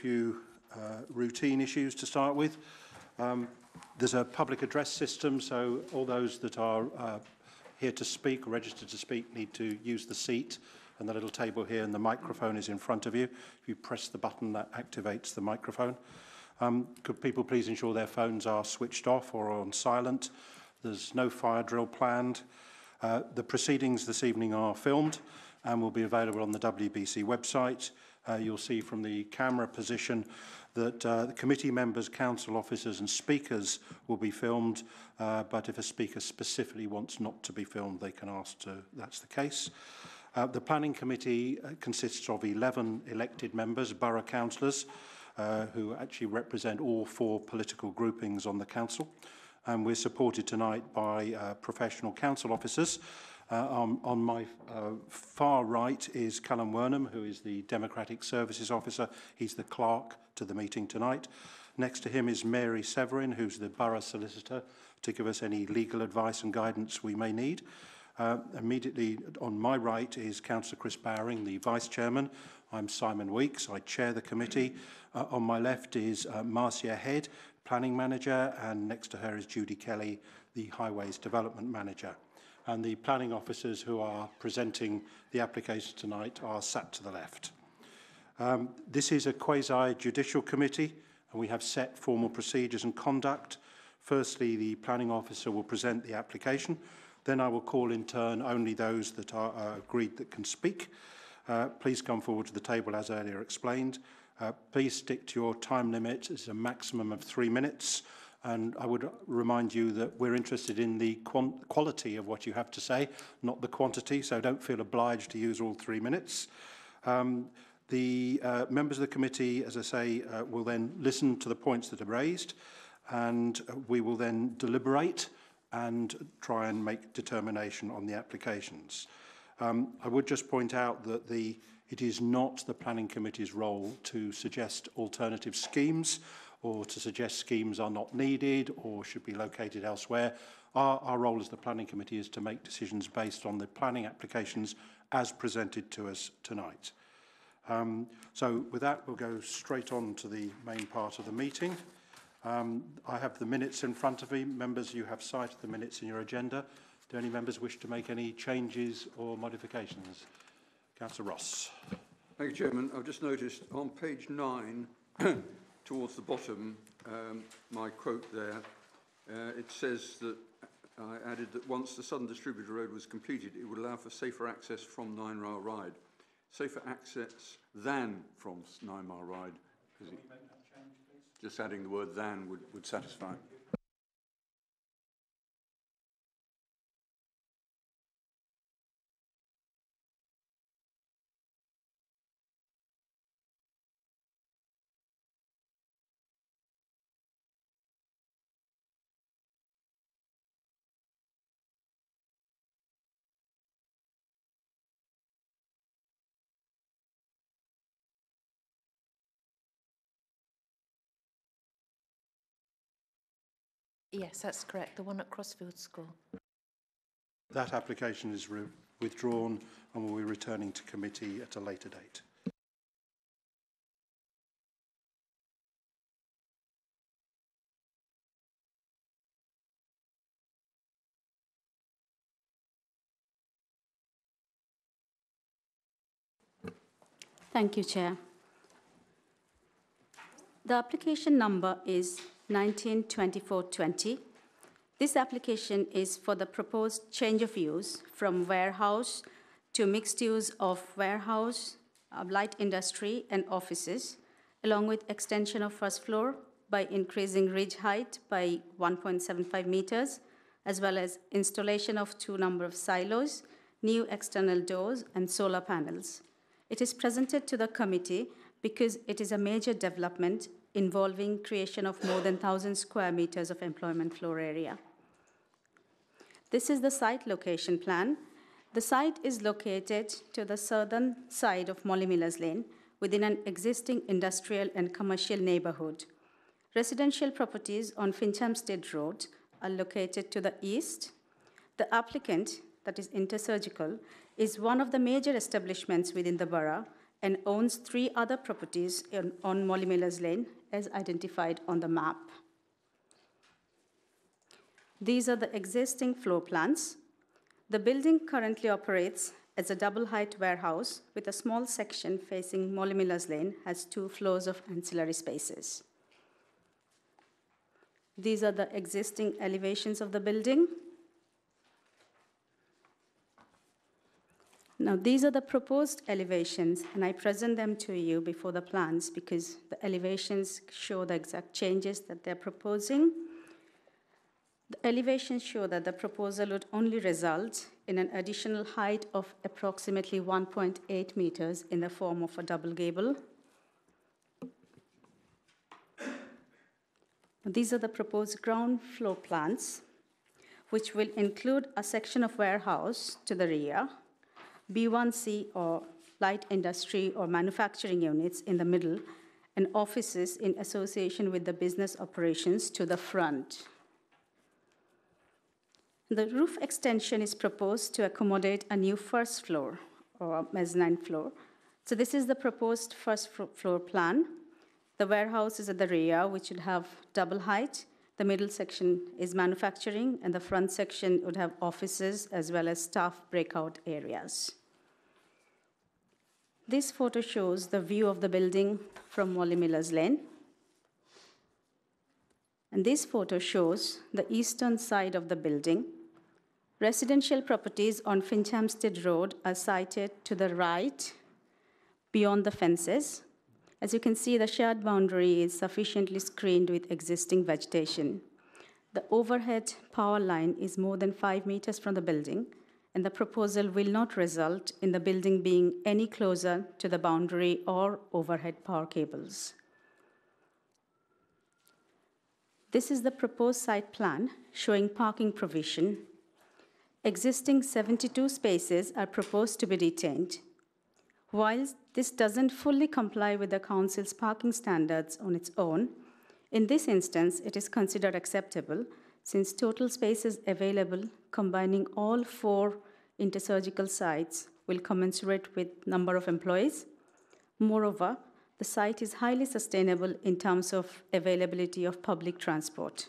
few uh, routine issues to start with. Um, there's a public address system, so all those that are uh, here to speak registered to speak need to use the seat and the little table here and the microphone is in front of you. If you press the button, that activates the microphone. Um, could people please ensure their phones are switched off or on silent? There's no fire drill planned. Uh, the proceedings this evening are filmed and will be available on the WBC website. Uh, you'll see from the camera position that uh, the committee members, council officers and speakers will be filmed, uh, but if a speaker specifically wants not to be filmed, they can ask to, that's the case. Uh, the planning committee uh, consists of 11 elected members, borough councillors, uh, who actually represent all four political groupings on the council. And we're supported tonight by uh, professional council officers, Uh, on, on my uh, far right is Callum Wernham, who is the Democratic Services Officer. He's the clerk to the meeting tonight. Next to him is Mary Severin, who's the Borough Solicitor, to give us any legal advice and guidance we may need. Uh, immediately on my right is Councillor Chris Bowring, the Vice Chairman. I'm Simon Weeks, I chair the committee. Uh, on my left is uh, Marcia Head, Planning Manager, and next to her is Judy Kelly, the Highways Development Manager and the planning officers who are presenting the application tonight are sat to the left. Um, this is a quasi-judicial committee and we have set formal procedures and conduct. Firstly, the planning officer will present the application. Then I will call in turn only those that are uh, agreed that can speak. Uh, please come forward to the table as earlier explained. Uh, please stick to your time limit. It's a maximum of three minutes. And I would remind you that we're interested in the quality of what you have to say, not the quantity, so don't feel obliged to use all three minutes. Um, the uh, members of the committee, as I say, uh, will then listen to the points that are raised, and we will then deliberate and try and make determination on the applications. Um, I would just point out that the, it is not the planning committee's role to suggest alternative schemes or to suggest schemes are not needed or should be located elsewhere. Our, our role as the planning committee is to make decisions based on the planning applications as presented to us tonight. Um, so with that, we'll go straight on to the main part of the meeting. Um, I have the minutes in front of me. Members, you have sight of the minutes in your agenda. Do any members wish to make any changes or modifications? Councillor Ross. Thank you, Chairman. I've just noticed on page 9, towards the bottom, um, my quote there, uh, it says that I added that once the Southern Distributor Road was completed, it would allow for safer access from Nine Mile Ride. Safer access than from Nine Mile Ride. It, just adding the word than would, would satisfy. Yes, that's correct. The one at Crossfield School. That application is withdrawn and will be returning to committee at a later date. Thank you, Chair. The application number is 192420. This application is for the proposed change of use from warehouse to mixed use of warehouse, light industry, and offices, along with extension of first floor by increasing ridge height by 1.75 meters, as well as installation of two number of silos, new external doors, and solar panels. It is presented to the committee because it is a major development involving creation of more than 1,000 square meters of employment floor area. This is the site location plan. The site is located to the southern side of Molly Millers Lane within an existing industrial and commercial neighborhood. Residential properties on Finchampstead Road are located to the east. The applicant, that is Intersurgical, is one of the major establishments within the borough and owns three other properties in, on Molly Miller's Lane as identified on the map. These are the existing floor plans. The building currently operates as a double height warehouse with a small section facing Molly Miller's Lane has two floors of ancillary spaces. These are the existing elevations of the building. Now, these are the proposed elevations, and I present them to you before the plans because the elevations show the exact changes that they're proposing. The elevations show that the proposal would only result in an additional height of approximately 1.8 meters in the form of a double gable. These are the proposed ground floor plans, which will include a section of warehouse to the rear, B1C or light industry or manufacturing units in the middle, and offices in association with the business operations to the front. The roof extension is proposed to accommodate a new first floor or mezzanine floor. So this is the proposed first floor plan. The warehouse is at the rear, which would have double height. The middle section is manufacturing, and the front section would have offices as well as staff breakout areas. This photo shows the view of the building from Molly Miller's Lane. And this photo shows the eastern side of the building Residential properties on Finchampstead Road are sited to the right beyond the fences. As you can see, the shared boundary is sufficiently screened with existing vegetation. The overhead power line is more than five meters from the building, and the proposal will not result in the building being any closer to the boundary or overhead power cables. This is the proposed site plan showing parking provision Existing 72 spaces are proposed to be retained. While this doesn't fully comply with the Council's parking standards on its own, in this instance, it is considered acceptable since total spaces available combining all four intersurgical sites will commensurate with number of employees. Moreover, the site is highly sustainable in terms of availability of public transport.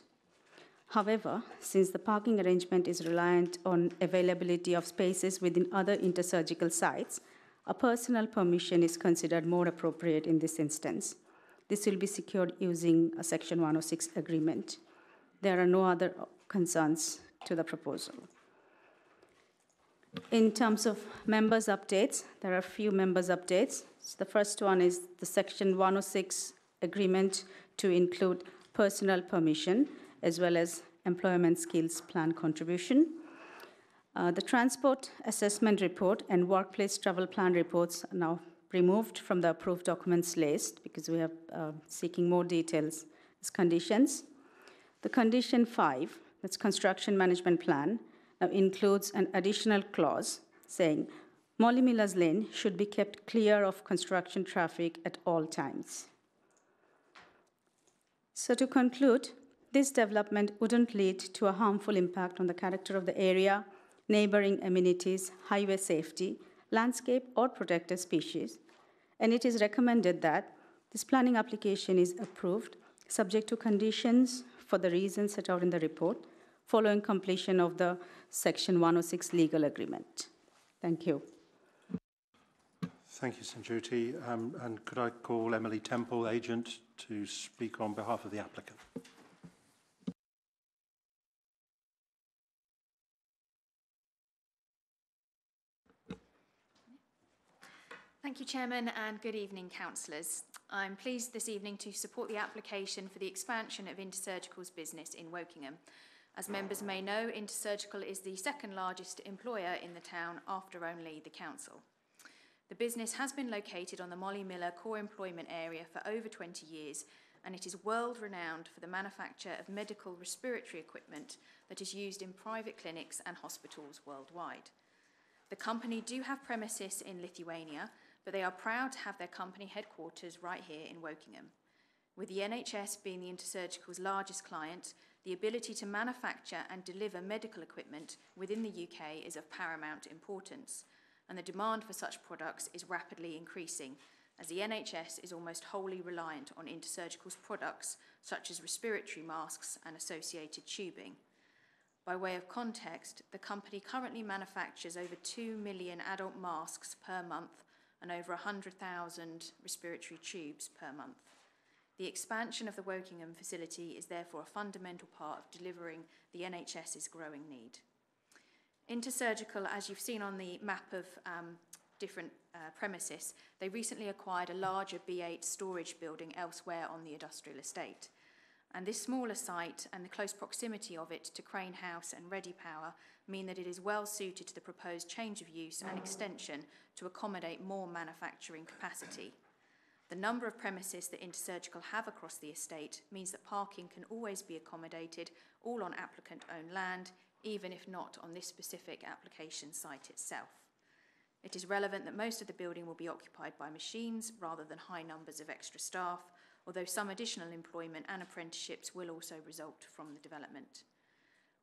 However, since the parking arrangement is reliant on availability of spaces within other intersurgical sites, a personal permission is considered more appropriate in this instance. This will be secured using a Section 106 agreement. There are no other concerns to the proposal. In terms of members' updates, there are a few members' updates. So the first one is the Section 106 agreement to include personal permission as well as employment skills plan contribution. Uh, the transport assessment report and workplace travel plan reports are now removed from the approved documents list because we are uh, seeking more details as conditions. The condition five, that's construction management plan, now includes an additional clause saying Molly Miller's Lane should be kept clear of construction traffic at all times. So to conclude, this development wouldn't lead to a harmful impact on the character of the area, neighboring amenities, highway safety, landscape, or protected species. And it is recommended that this planning application is approved subject to conditions for the reasons set out in the report following completion of the Section 106 legal agreement. Thank you. Thank you, Sanjuti. Um, and could I call Emily Temple, agent, to speak on behalf of the applicant? Thank you, Chairman, and good evening, councillors. I'm pleased this evening to support the application for the expansion of Intersurgical's business in Wokingham. As members may know, Intersurgical is the second largest employer in the town after only the council. The business has been located on the Molly Miller core employment area for over 20 years and it is world renowned for the manufacture of medical respiratory equipment that is used in private clinics and hospitals worldwide. The company do have premises in Lithuania but they are proud to have their company headquarters right here in Wokingham. With the NHS being the Intersurgical's largest client, the ability to manufacture and deliver medical equipment within the UK is of paramount importance, and the demand for such products is rapidly increasing, as the NHS is almost wholly reliant on Intersurgical's products, such as respiratory masks and associated tubing. By way of context, the company currently manufactures over 2 million adult masks per month and over 100,000 respiratory tubes per month. The expansion of the Wokingham facility is therefore a fundamental part of delivering the NHS's growing need. Intersurgical, as you've seen on the map of um, different uh, premises, they recently acquired a larger B8 storage building elsewhere on the industrial estate. And this smaller site and the close proximity of it to Crane House and Ready Power mean that it is well suited to the proposed change of use and extension to accommodate more manufacturing capacity. The number of premises that Intersurgical have across the estate means that parking can always be accommodated, all on applicant-owned land, even if not on this specific application site itself. It is relevant that most of the building will be occupied by machines rather than high numbers of extra staff, although some additional employment and apprenticeships will also result from the development.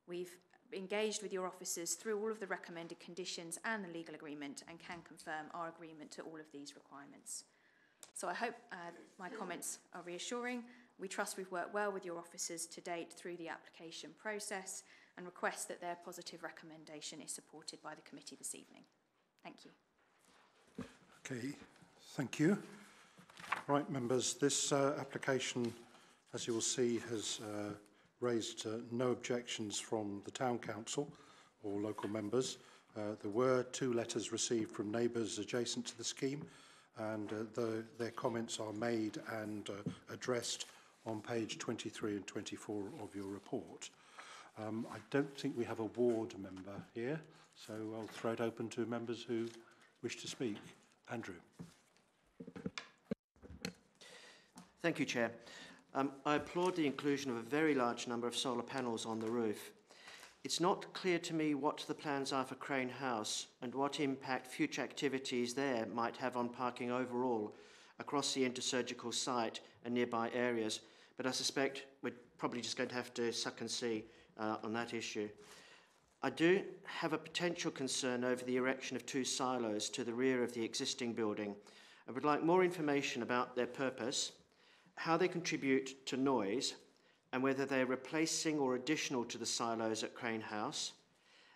We've engaged with your officers through all of the recommended conditions and the legal agreement and can confirm our agreement to all of these requirements. So I hope uh, my comments are reassuring. We trust we've worked well with your officers to date through the application process and request that their positive recommendation is supported by the committee this evening. Thank you. Okay, thank you. Right, members, this uh, application, as you will see, has uh, raised uh, no objections from the Town Council or local members. Uh, there were two letters received from neighbours adjacent to the scheme and uh, the, their comments are made and uh, addressed on page 23 and 24 of your report. Um, I don't think we have a ward member here, so I'll throw it open to members who wish to speak. Andrew. Thank you, Chair. Um, I applaud the inclusion of a very large number of solar panels on the roof. It's not clear to me what the plans are for Crane House and what impact future activities there might have on parking overall across the intersurgical site and nearby areas, but I suspect we're probably just going to have to suck and see uh, on that issue. I do have a potential concern over the erection of two silos to the rear of the existing building. I would like more information about their purpose, how they contribute to noise, and whether they're replacing or additional to the silos at Crane House,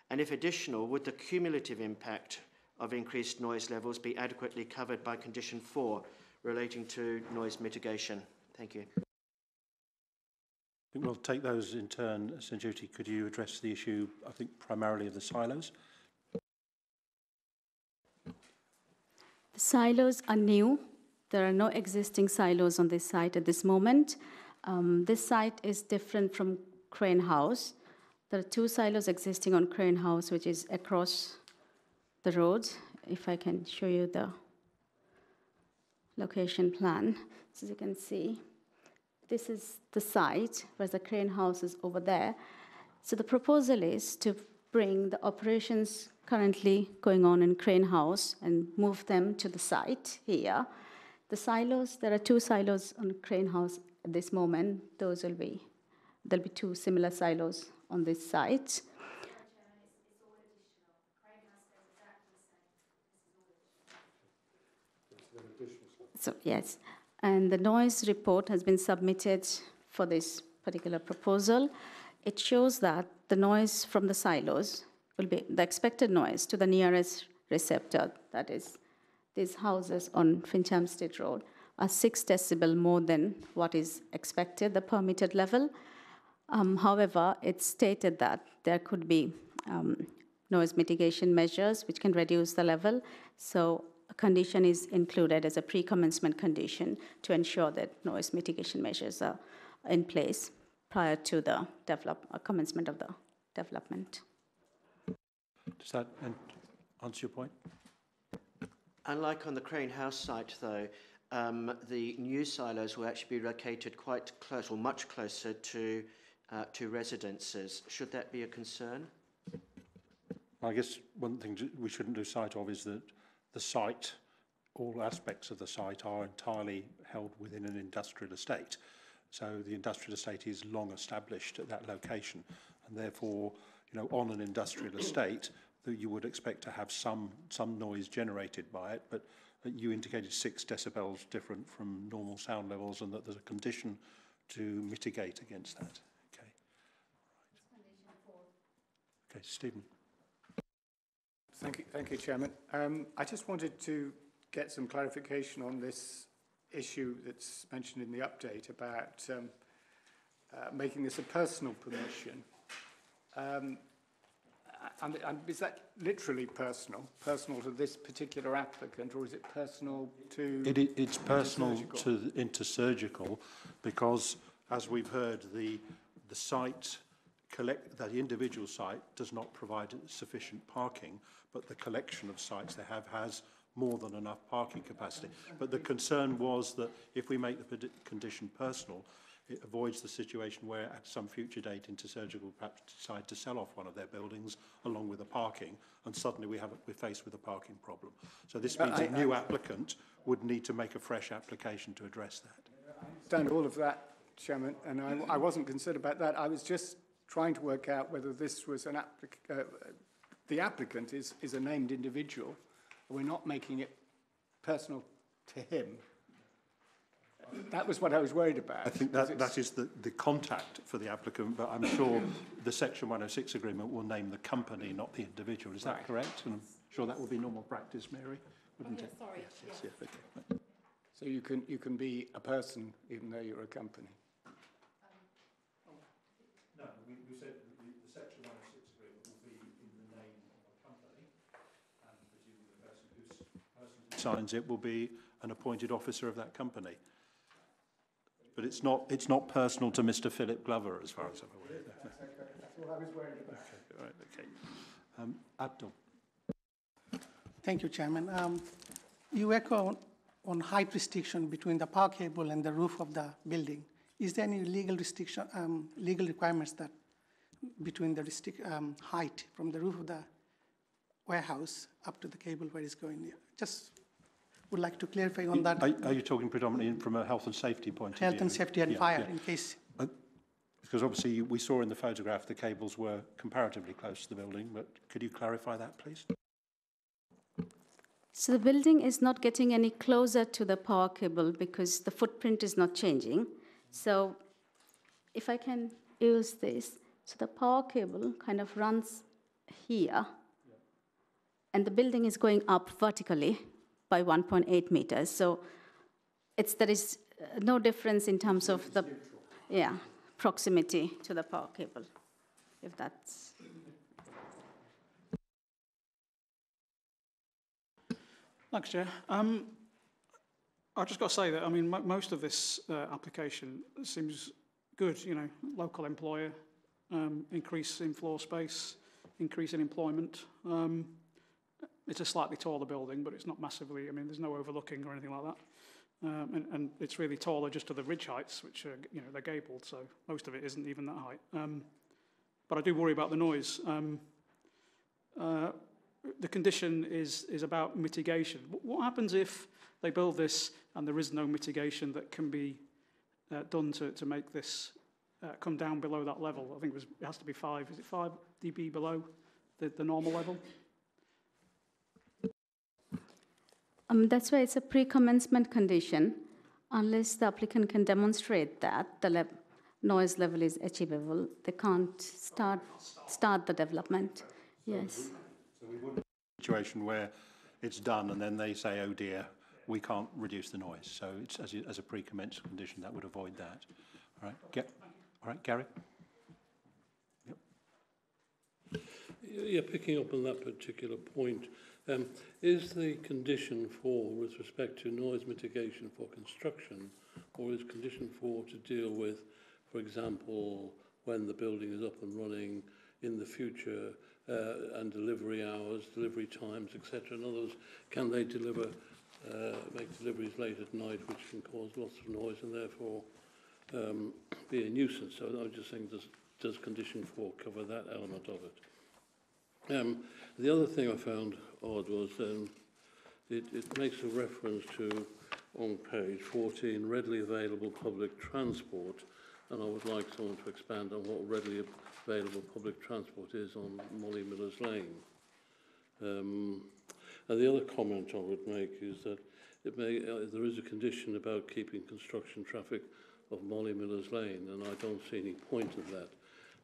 and if additional, would the cumulative impact of increased noise levels be adequately covered by condition four relating to noise mitigation? Thank you. I think we'll take those in turn. Sanjuti, could you address the issue, I think, primarily of the silos? The silos are new. There are no existing silos on this site at this moment. Um, this site is different from Crane House. There are two silos existing on Crane House, which is across the road. If I can show you the location plan. So as you can see, this is the site, whereas the Crane House is over there. So the proposal is to bring the operations currently going on in Crane House and move them to the site here. The silos, there are two silos on Crane House at this moment. Those will be, there'll be two similar silos on this site. So, yes. And the noise report has been submitted for this particular proposal. It shows that the noise from the silos will be the expected noise to the nearest receptor, that is, these houses on Finchampstead Road, are 6 decibel more than what is expected, the permitted level. Um, however, it's stated that there could be um, noise mitigation measures which can reduce the level. So a condition is included as a pre-commencement condition to ensure that noise mitigation measures are in place prior to the develop, uh, commencement of the development. Does that answer your point? Unlike on the Crane House site, though, um, the new silos will actually be located quite close, or much closer to, uh, to residences. Should that be a concern? I guess one thing we shouldn't lose sight of is that the site, all aspects of the site are entirely held within an industrial estate. So the industrial estate is long established at that location and therefore, you know, on an industrial estate, that you would expect to have some, some noise generated by it, but you indicated six decibels different from normal sound levels and that there's a condition to mitigate against that. Okay. Right. Okay, Stephen. Thank you, thank you, Chairman. Um, I just wanted to get some clarification on this issue that's mentioned in the update about um, uh, making this a personal permission. Um, and, and is that literally personal? Personal to this particular applicant, or is it personal to? It, it, it's personal to intersurgical, because as we've heard, the the site collect that individual site does not provide sufficient parking, but the collection of sites they have has more than enough parking capacity. But the concern was that if we make the condition personal, it avoids the situation where at some future date Intersurgical perhaps decide to sell off one of their buildings along with the parking and suddenly we have, we're faced with a parking problem. So this means I- a new applicant would need to make a fresh application to address that. understand all of that, Chairman, and I, I wasn't concerned about that. I was just trying to work out whether this was an applic, uh, the applicant is, is a named individual. We're not making it personal to him. That was what I was worried about. I think that, that is the, the contact for the applicant, but I'm sure the Section 106 agreement will name the company, not the individual. Is that Right. correct? And I'm sure that would be normal practice, Mary, wouldn't oh, it? Sorry. Yes, yes, yes, okay. So you can, you can be a person even though you're a company. No, we, we said the, the Section 106 agreement will be in the name of a company, and the person who signs it will be an appointed officer of that company. But it's not, it's not personal to Mr Philip Glover, as far as I'm aware. That's what I was worried about. Okay, right, okay. Um, Abdul. Thank you, Chairman. Um, You echo on height restriction between the power cable and the roof of the building. Is there any legal restriction, um, legal requirements that between the restrict, um, height from the roof of the warehouse up to the cable where it's going? Just would like to clarify on that, Are, are you talking predominantly from a health and safety point of view? health and safety and Yeah, fire, yeah. in case, Because obviously we saw in the photograph the cables were comparatively close to the building, but could you clarify that, please? So the building is not getting any closer to the power cable because the footprint is not changing. So if I can use this, so the power cable kind of runs here, and the building is going up vertically by 1.8 meters. So it's, there is uh, no difference in terms of the, yeah, proximity to the power cable, if that's, Thanks, Chair. Um, I've just got to say that, I mean, mo- most of this uh, application seems good, you know, local employer, um, increase in floor space, increase in employment. Um, it's a slightly taller building, but it's not massively, I mean, there's no overlooking or anything like that. Um, and, and it's really taller just to the ridge heights, which are, you know, they're gabled, so most of it isn't even that height. Um, but I do worry about the noise. Um, uh, the condition is, is about mitigation. What happens if they build this and there is no mitigation that can be uh, done to, to make this uh, come down below that level? I think it, was, it has to be five. Is it five dB below the, the normal level? Um, that's why it's a pre-commencement condition, unless the applicant can demonstrate that the le- noise level is achievable, they can't start, start the development. Yes. So we wouldn't situation where it's done and then they say, oh dear, we can't reduce the noise. So it's as, a- as a pre-commence condition, that would avoid that. All right, Ga- all right, Gary? Yep. Yeah, picking up on that particular point, um, is the condition for, with respect to noise mitigation for construction, or is condition four to deal with, for example, when the building is up and running in the future, uh, and delivery hours, delivery times, etc. In other words, can they deliver, uh, make deliveries late at night, which can cause lots of noise and therefore um, be a nuisance? So I was just saying, does, does condition four cover that element of it? Um, the other thing I found odd was um, it, it makes a reference to, on page 14, readily available public transport, and I would like someone to expand on what readily available public transport is on Molly Miller's Lane. Um, and the other comment I would make is that it may, uh, there is a condition about keeping construction traffic of Molly Miller's Lane, and I don't see any point of that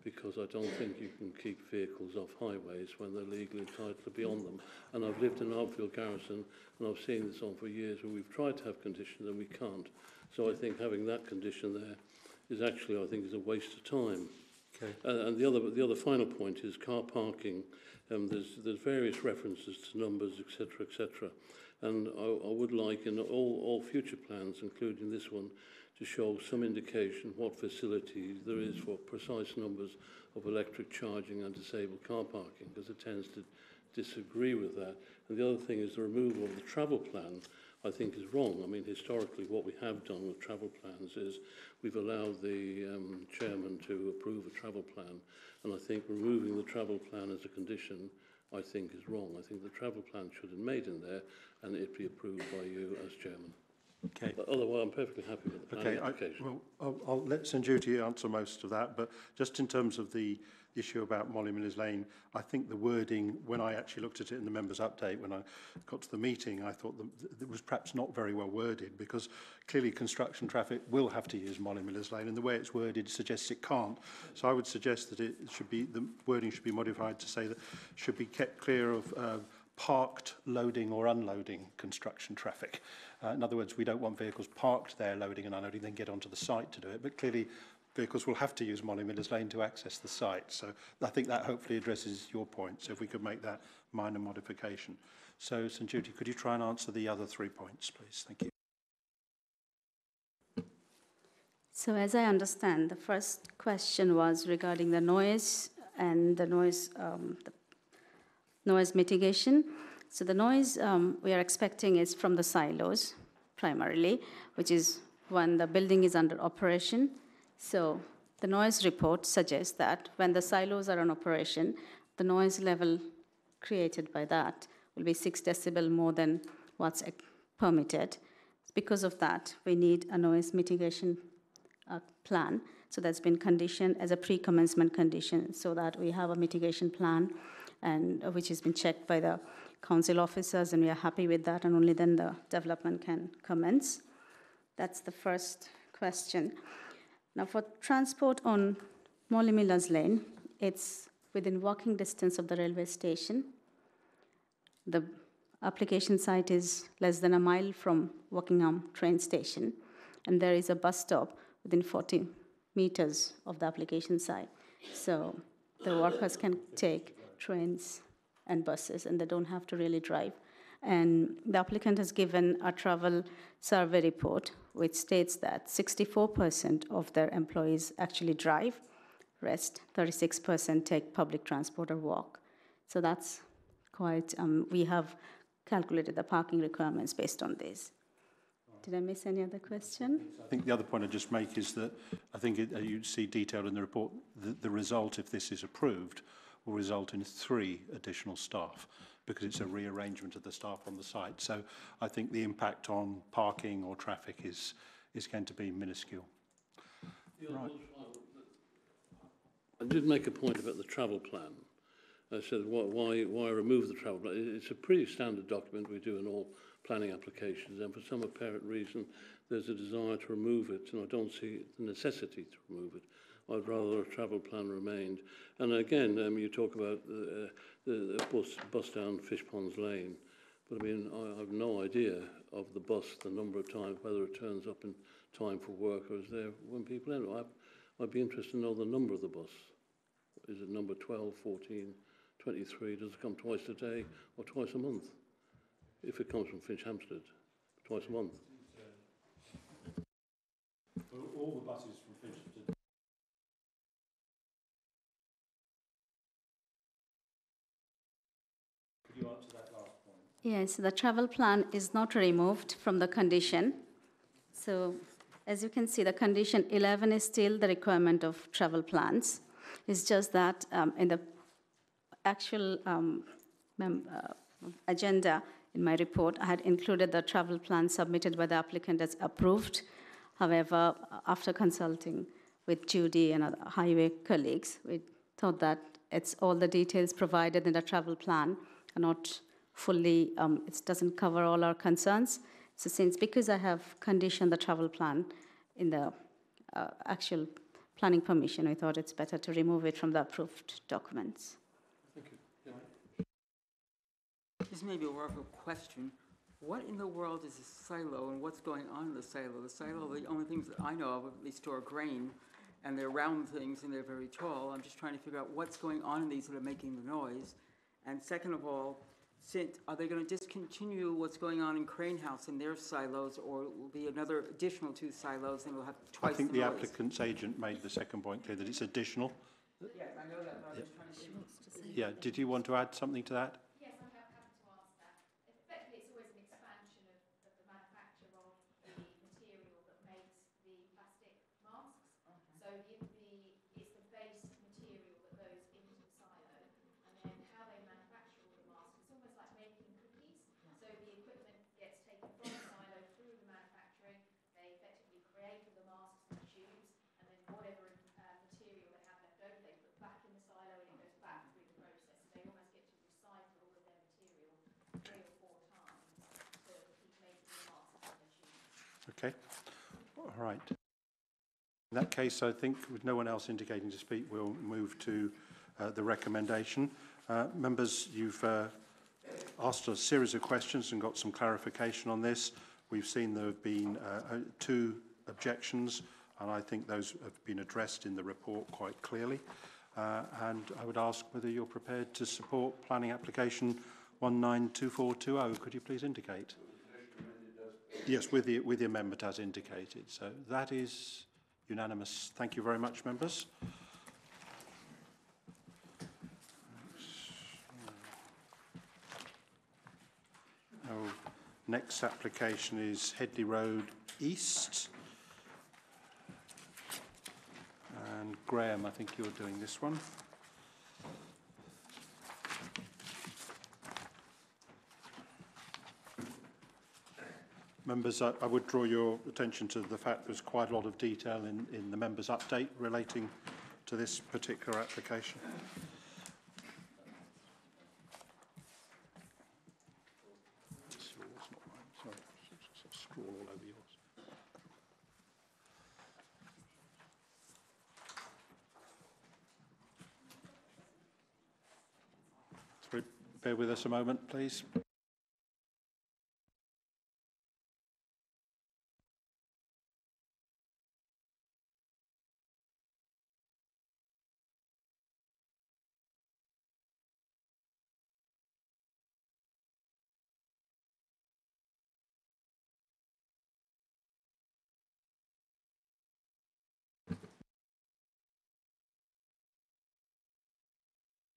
because I don't think you can keep vehicles off highways when they're legally entitled to be on them. And I've lived in Arborfield Garrison, and I've seen this on for years where we've tried to have conditions and we can't. So I think having that condition there is actually, I think, is a waste of time. Okay. Uh, and the other, the other final point is car parking. Um, there's, there's various references to numbers, etc., etc. And I, I would like in all, all future plans, including this one, to show some indication what facilities there is for precise numbers of electric charging and disabled car parking, because it tends to disagree with that. And the other thing is the removal of the travel plan, I think is wrong. I mean, historically, what we have done with travel plans is we've allowed the um, chairman to approve a travel plan, and I think removing the travel plan as a condition, I think is wrong. I think the travel plan should have made in there, and it be approved by you as chairman. Okay. Otherwise, I'm perfectly happy with the planning Okay, I, application. well, I'll, I'll let answer most of that, but just in terms of the issue about Molly Millers Lane, I think the wording, when I actually looked at it in the members' update, when I got to the meeting, I thought that it was perhaps not very well worded because clearly construction traffic will have to use Molly Millers Lane and the way it's worded suggests it can't. So I would suggest that it should be, the wording should be modified to say that should be kept clear of uh, parked loading or unloading construction traffic. Uh, in other words, we don't want vehicles parked there loading and unloading, then get onto the site to do it. But clearly, vehicles will have to use Molly Millers Lane to access the site. So I think that hopefully addresses your point. So if we could make that minor modification. So, Sanjuti, could you try and answer the other three points, please? Thank you. So as I understand, the first question was regarding the noise and the noise, um, the noise mitigation. So the noise um, we are expecting is from the silos primarily, which is when the building is under operation. So the noise report suggests that when the silos are on operation, the noise level created by that will be six decibel more than what's permitted. Because of that, we need a noise mitigation uh, plan. So that's been conditioned as a pre-commencement condition so that we have a mitigation plan and uh, which has been checked by the council officers and we are happy with that and only then the development can commence. That's the first question. Now for transport on Molly Miller's Lane, it's within walking distance of the railway station. The application site is less than a mile from Wokingham train station and there is a bus stop within 40 meters of the application site. So the workers can take trains and buses, and they don't have to really drive. And the applicant has given a travel survey report which states that 64% of their employees actually drive, rest 36% take public transport or walk. So that's quite, um, we have calculated the parking requirements based on this. Did I miss any other question? I think the other point I'd just make is that I think it, uh, you see detailed in the report, the result, if this is approved, will result in three additional staff because it's a rearrangement of the staff on the site. So I think the impact on parking or traffic is, is going to be minuscule. Right. I did make a point about the travel plan. I said, why, why, why remove the travel plan? It's a pretty standard document we do in all planning applications, and for some apparent reason, there's a desire to remove it, and I don't see the necessity to remove it. I'd rather a travel plan remained. And again, um, you talk about uh, the, the bus, bus down Fishponds Lane, but I mean, I have no idea of the bus, the number of times, whether it turns up in time for work or is there when people enter. I, I'd be interested to know the number of the bus. Is it number 12, 14, 23? Does it come twice a day or twice a month? If it comes from Finchampstead, twice a month. All the buses Yes, the travel plan is not removed from the condition. So as you can see, the condition 11 is still the requirement of travel plans. It's just that um, in the actual um, uh, agenda in my report, I had included the travel plan submitted by the applicant as approved. However, after consulting with Judy and other highway colleagues, we thought that it's all the details provided in the travel plan are not fully, um, it doesn't cover all our concerns. So since, because I have conditioned the travel plan in the uh, actual planning permission, we thought it's better to remove it from the approved documents. Thank you. This may be a a question. What in the world is a silo and what's going on in the silo? The silo, the only things that I know of, they store grain and they're round things and they're very tall. I'm just trying to figure out what's going on in these that are making the noise. And second of all, since, are they going to discontinue what's going on in Crane House in their silos or will be another additional two silos and we'll have I twice the think the noise? applicant's agent made the second point clear, that it's additional. Yes, I know that, but I'm just trying to see. Yeah, did you want to add something to that? right. In that case, I think with no one else indicating to speak, we'll move to uh, the recommendation. Uh, members, you've uh, asked a series of questions and got some clarification on this. We've seen there have been uh, uh two objections, and I think those have been addressed in the report quite clearly. Uh, and I would ask whether you're prepared to support planning application 192420. Could you please indicate? Yes, with the, with the amendment as indicated. So that is unanimous. Thank you very much, members. Oh, next application is Headley Road East. And Graham, I think you're doing this one. Members, I, I would draw your attention to the fact there's quite a lot of detail in, in the members' update relating to this particular application. Bear with us a moment, please.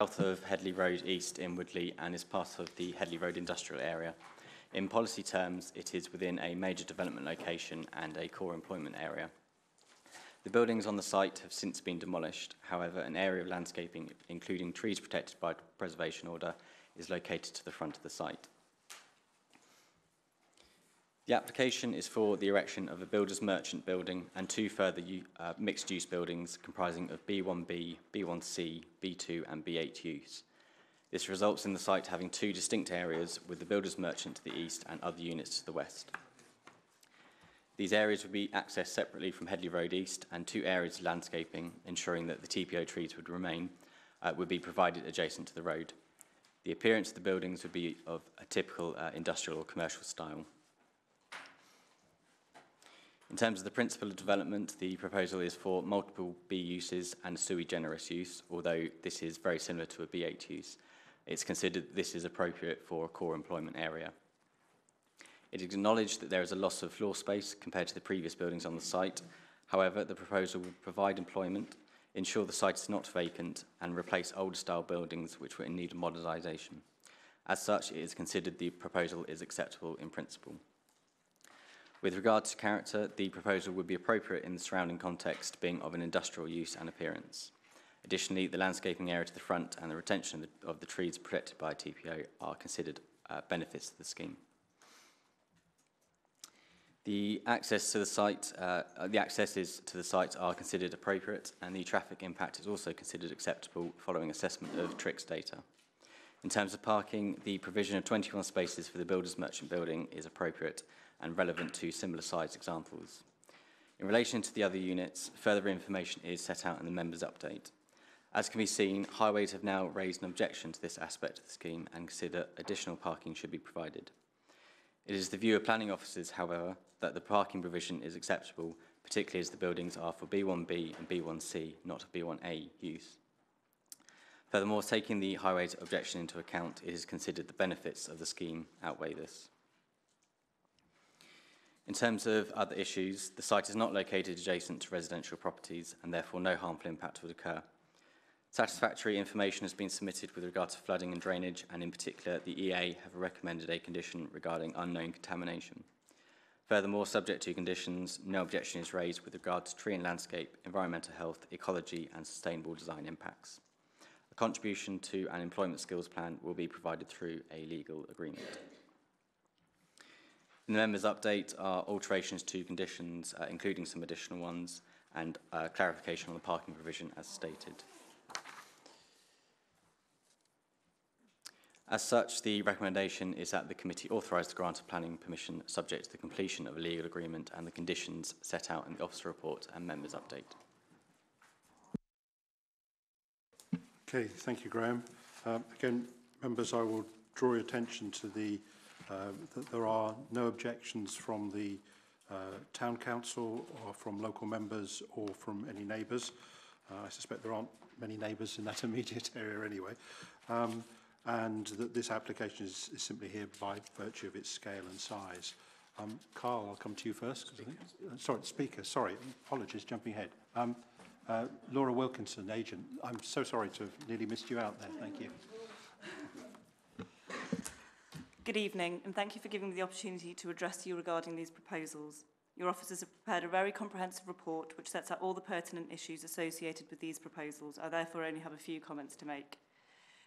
South of Headley Road East in Woodley and is part of the Headley Road industrial area. In policy terms, it is within a major development location and a core employment area. The buildings on the site have since been demolished. However, an area of landscaping, including trees protected by preservation order, is located to the front of the site. The application is for the erection of a builder's merchant building and two further uh, mixed-use buildings comprising of B1B, B1C, B2 and B8 use. This results in the site having two distinct areas with the builder's merchant to the east and other units to the west. These areas would be accessed separately from Headley Road East and two areas of landscaping, ensuring that the TPO trees would remain, uh, would be provided adjacent to the road. The appearance of the buildings would be of a typical uh, industrial or commercial style. In terms of the principle of development, the proposal is for multiple B uses and sui generis use, although this is very similar to a B8 use. It's considered this is appropriate for a core employment area. It is acknowledged that there is a loss of floor space compared to the previous buildings on the site. However, the proposal will provide employment, ensure the site is not vacant, and replace older style buildings which were in need of modernisation. As such, it is considered the proposal is acceptable in principle. With regard to character, the proposal would be appropriate in the surrounding context being of an industrial use and appearance. Additionally, the landscaping area to the front and the retention of the, of the trees protected by TPO are considered uh, benefits to the scheme. The access to the site, uh, uh, the accesses to the site are considered appropriate and the traffic impact is also considered acceptable following assessment of TRICS data. In terms of parking, the provision of 21 spaces for the Builders Merchant Building is appropriate and relevant to similar sized examples. In relation to the other units, further information is set out in the members' update. As can be seen, Highways have now raised an objection to this aspect of the scheme and consider additional parking should be provided. It is the view of planning officers, however, that the parking provision is acceptable, particularly as the buildings are for B1B and B1C, not B1A use. Furthermore, taking the Highways objection into account, it is considered the benefits of the scheme outweigh this. In terms of other issues, the site is not located adjacent to residential properties and therefore no harmful impact would occur. Satisfactory information has been submitted with regard to flooding and drainage, and in particular, the EA have recommended a condition regarding unknown contamination. Furthermore, subject to conditions, no objection is raised with regard to tree and landscape, environmental health, ecology, and sustainable design impacts. A contribution to an employment skills plan will be provided through a legal agreement. In the members' update are alterations to conditions, uh, including some additional ones, and uh, clarification on the parking provision as stated. As such, the recommendation is that the committee authorise the grant of planning permission subject to the completion of a legal agreement and the conditions set out in the officer report and members' update. Okay, thank you, Graham. Um, again, members, I will draw your attention to the uh, that there are no objections from the uh, town council or from local members or from any neighbours. Uh, I suspect there aren't many neighbours in that immediate area anyway. Um, and that this application is, is simply here by virtue of its scale and size. Um, Carl, I'll come to you first. I think, uh, sorry, speaker, sorry, apologies, jumping ahead. Um, uh, Laura Wilkinson, agent. I'm so sorry to have nearly missed you out there. Thank you. Good evening, and thank you for giving me the opportunity to address you regarding these proposals. Your officers have prepared a very comprehensive report which sets out all the pertinent issues associated with these proposals. I therefore only have a few comments to make.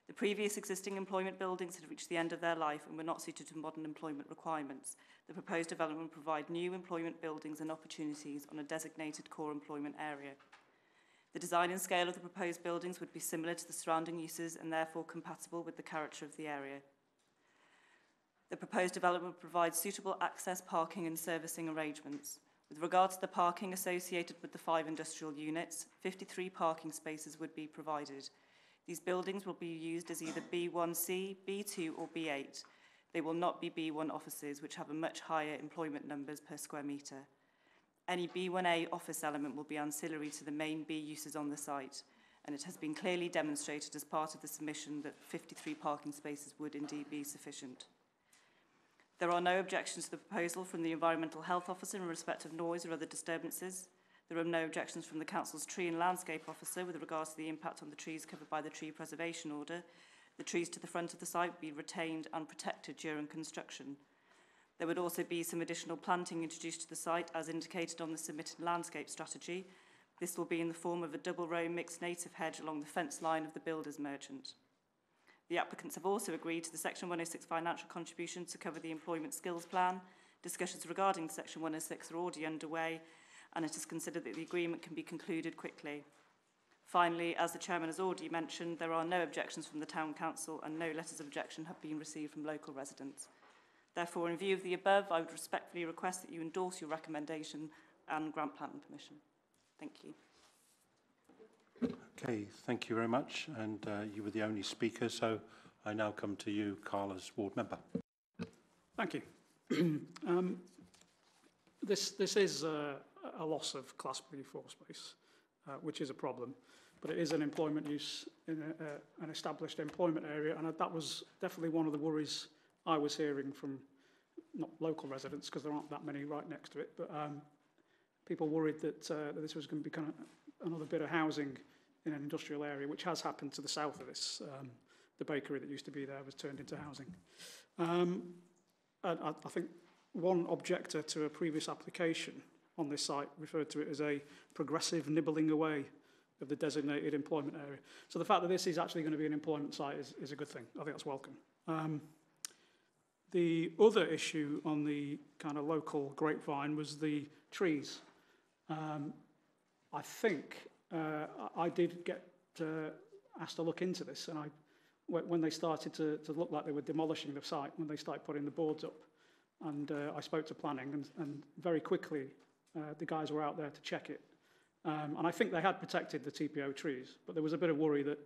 The previous existing employment buildings had reached the end of their life and were not suited to modern employment requirements. The proposed development will provide new employment buildings and opportunities on a designated core employment area. The design and scale of the proposed buildings would be similar to the surrounding uses and therefore compatible with the character of the area. The proposed development provides suitable access, parking and servicing arrangements. With regard to the parking associated with the five industrial units, 53 parking spaces would be provided. These buildings will be used as either B1C, B2 or B8. They will not be B1 offices, which have a much higher employment numbers per square metre. Any B1A office element will be ancillary to the main B uses on the site, and it has been clearly demonstrated as part of the submission that 53 parking spaces would indeed be sufficient. There are no objections to the proposal from the Environmental Health Officer in respect of noise or other disturbances. There are no objections from the Council's Tree and Landscape Officer with regards to the impact on the trees covered by the Tree Preservation Order. The trees to the front of the site be retained and protected during construction. There would also be some additional planting introduced to the site as indicated on the submitted landscape strategy. This will be in the form of a double row mixed native hedge along the fence line of the builder's merchant. The applicants have also agreed to the Section 106 financial contribution to cover the employment skills plan. Discussions regarding Section 106 are already underway and it is considered that the agreement can be concluded quickly. Finally, as the Chairman has already mentioned, there are no objections from the Town Council and no letters of objection have been received from local residents. Therefore, in view of the above, I would respectfully request that you endorse your recommendation and grant planning permission. Thank you. Okay, thank you very much. And uh, you were the only speaker, so I now come to you, Carl, as ward member. Thank you. um, this, this is uh, a loss of Class B4 space, uh, which is a problem. But it is an employment use in a, an established employment area, and that was definitely one of the worries I was hearing from not local residents, because there aren't that many right next to it, but um, people worried that, uh, that this was going to become another bit of housing in an industrial area, which has happened to the south of this. Um, the bakery that used to be there was turned into housing. Um, and I, I think one objector to a previous application on this site referred to it as a progressive nibbling away of the designated employment area. So the fact that this is actually going to be an employment site is, is a good thing. I think that's welcome. Um, the other issue on the kind of local grapevine was the trees. Um, I think uh, I did get uh, asked to look into this, and I, when they started to, to look like they were demolishing the site, when they started putting the boards up. And uh, I spoke to planning, and, and very quickly uh, the guys were out there to check it. Um, and I think they had protected the TPO trees, but there was a bit of worry that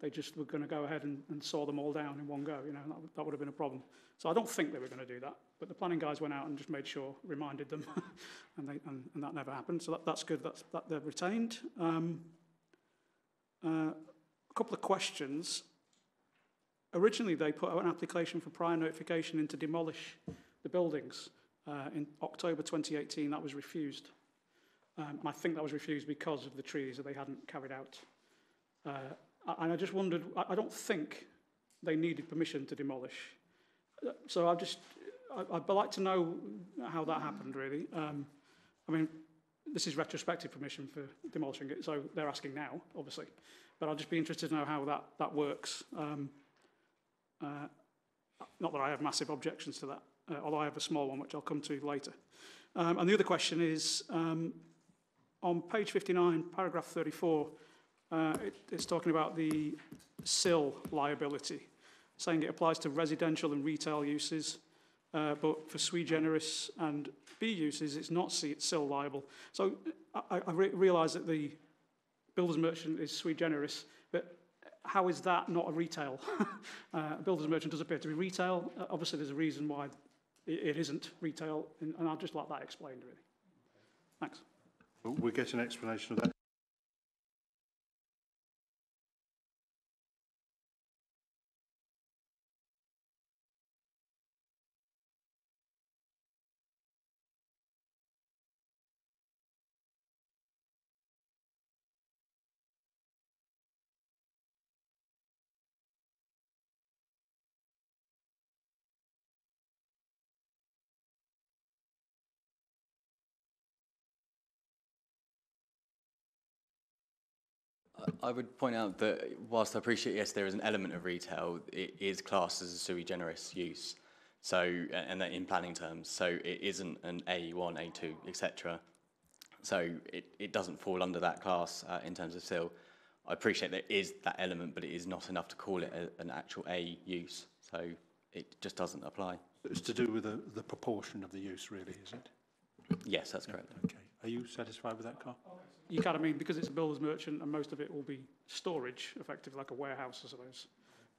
they just were going to go ahead and, and saw them all down in one go. You know, that, that would have been a problem. So I don't think they were going to do that. But the planning guys went out and just made sure, reminded them, and, they, and, and that never happened. So that, that's good. That's that they're retained. Um, uh, a couple of questions. Originally, they put out an application for prior notification in to demolish the buildings. Uh, in October 2018, that was refused. Um, I think that was refused because of the trees that they hadn't carried out. Uh, and I just wondered, I, I don't think they needed permission to demolish. Uh, So I just, I, I'd like to know how that happened, really. Um, I mean, this is retrospective permission for demolishing it, so they're asking now, obviously. But I'd just be interested to know how that, that works. Um, uh, not that I have massive objections to that, uh, although I have a small one, which I'll come to later. Um, and the other question is, um, on page 59, paragraph 34, uh, it, it's talking about the CIL liability, saying it applies to residential and retail uses, uh, but for sui generis and B uses, it's not C, it's liable. So I, I re realise that the builder's merchant is sui generis, but how is that not a retail? uh, builder's merchant does appear to be retail. Uh, obviously, there's a reason why it, it isn't retail, and, and I'd just like that explained, really. Thanks. We'll get an explanation of that. I- I would point out that whilst I appreciate, yes, there is an element of retail, it is classed as a sui generis use. So, and that in planning terms, so it isn't an A1, A2, etc. So it, it doesn't fall under that class uh, in terms of CIL. I appreciate there is that element, but it is not enough to call it a, an actual A use. So it just doesn't apply. It's to do with the, the proportion of the use, really, is it? Yes, that's correct. Okay. Are you satisfied with that, Carl? You can, I mean, because it's a builder's merchant and most of it will be storage, effectively like a warehouse, I suppose.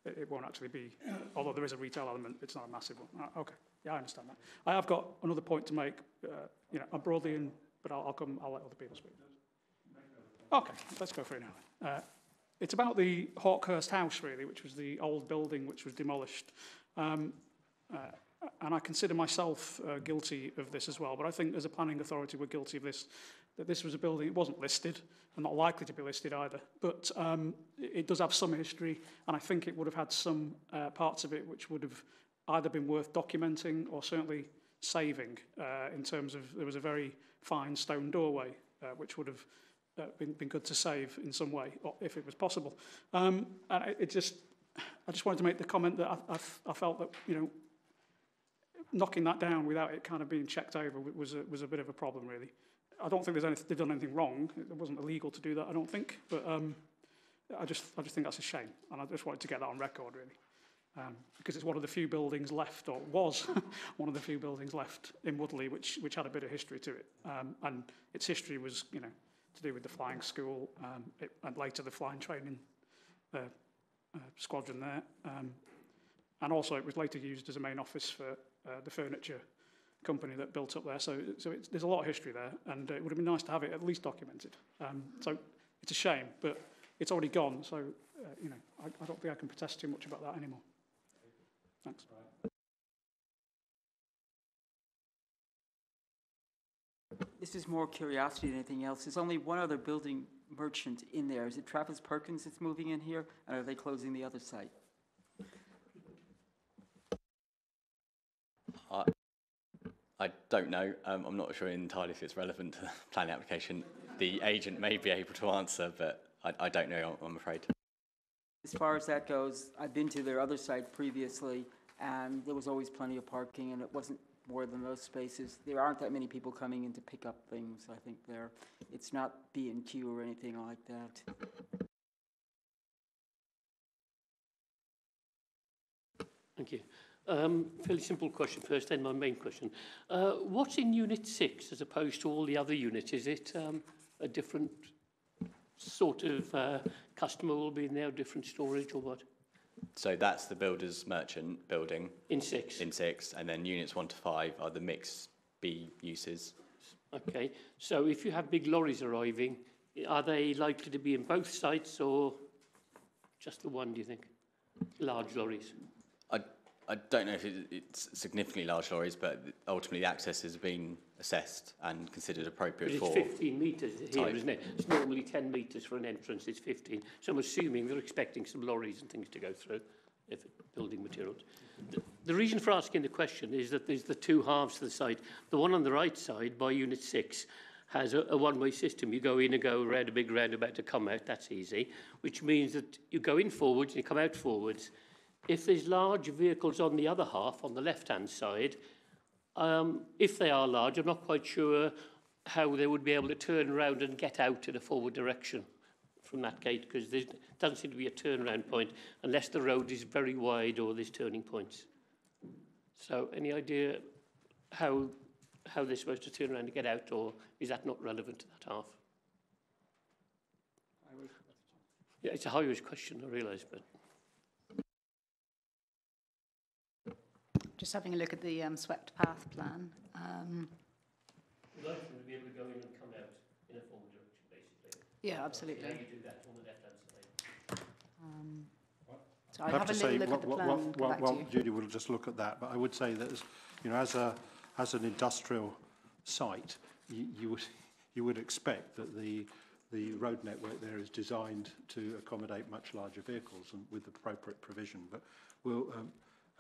It, it won't actually be, although there is a retail element, it's not a massive one. Uh, okay, yeah, I understand that. I have got another point to make, uh, you know, I'm broadly in, but I'll, I'll come, I'll let other people speak. Okay, let's go for it now. Uh, it's about the Hawkhurst House, really, which was the old building which was demolished. Um, uh, and I consider myself uh, guilty of this as well, but I think as a planning authority we're guilty of this, that this was a building, it wasn't listed, and not likely to be listed either, but um, it, does have some history, and I think it would have had some uh, parts of it which would have either been worth documenting or certainly saving uh, in terms of, there was a very fine stone doorway, uh, which would have uh, been, been good to save in some way, or if it was possible. Um, and it, it just, I just wanted to make the comment that I felt that, you know, knocking that down without it kind of being checked over was a, was a bit of a problem, really. I don't think anything, they've done anything wrong. It wasn't illegal to do that, I don't think. But um, I, just, I just think that's a shame. And I just wanted to get that on record, really. Um, because it's one of the few buildings left, or was one of the few buildings left in Woodley, which, which had a bit of history to it. Um, and its history was, you know, to do with the flying school, um, it, and later the flying training uh, uh, squadron there. Um, and also it was later used as a main office for uh, the furniture company that built up there. So, so it's, there's a lot of history there, and uh, it would have been nice to have it at least documented. Um, so it's a shame, but it's already gone. So, uh, you know, I, I don't think I can protest too much about that anymore. Thanks. This is more curiosity than anything else. There's only one other building merchant in there. Is it Travis Perkins that's moving in here? And are they closing the other site? I, I don't know. Um, I'm not sure entirely if it's relevant to the planning application. The agent may be able to answer, but I, I don't know, I'm afraid. As far as that goes, I've been to their other site previously, and there was always plenty of parking, and it wasn't more than those spaces. There aren't that many people coming in to pick up things, I think there. It's not B and Q or anything like that. Thank you. Um, fairly simple question first, then my main question. Uh, what's in Unit 6 as opposed to all the other units? Is it um, a different sort of uh, customer will be in there, different storage or what? So that's the builder's merchant building. In 6? In six, and then units one to five are the mixed B uses. Okay, so if you have big lorries arriving, are they likely to be in both sites or just the one, do you think? Large lorries? I, don't know if it's significantly large lorries, but ultimately the access has been assessed and considered appropriate it's for. 15 metres here, type. isn't it? It's normally 10 metres for an entrance, it's 15. So I'm assuming they're expecting some lorries and things to go through, if building materials. The, the reason for asking the question is that there's the two halves to the site. The one on the right side, by Unit 6, has a, a one-way system. You go in and go around a big roundabout to come out, that's easy, which means that you go in forwards and you come out forwards. If there's large vehicles on the other half, on the left-hand side, um, if they are large, I'm not quite sure how they would be able to turn around and get out in a forward direction from that gate because there doesn't seem to be a turnaround point unless the road is very wide or there's turning points. So any idea how how they're supposed to turn around and get out or is that not relevant to that half? Yeah, it's a highways question, I realise, but Just having a look at the um, swept path plan. Um, We'd like them to be able to go in and come out in a forward direction, basically. Yeah, absolutely. How you do that on the left-hand side. um, so I'll have have to a say, little look what, at the what, plan what, and come what, back to what you. Judy will just look at that, but I would say that, as, you know, as a as an industrial site, you, you would you would expect that the the road network there is designed to accommodate much larger vehicles and with appropriate provision. But we'll um,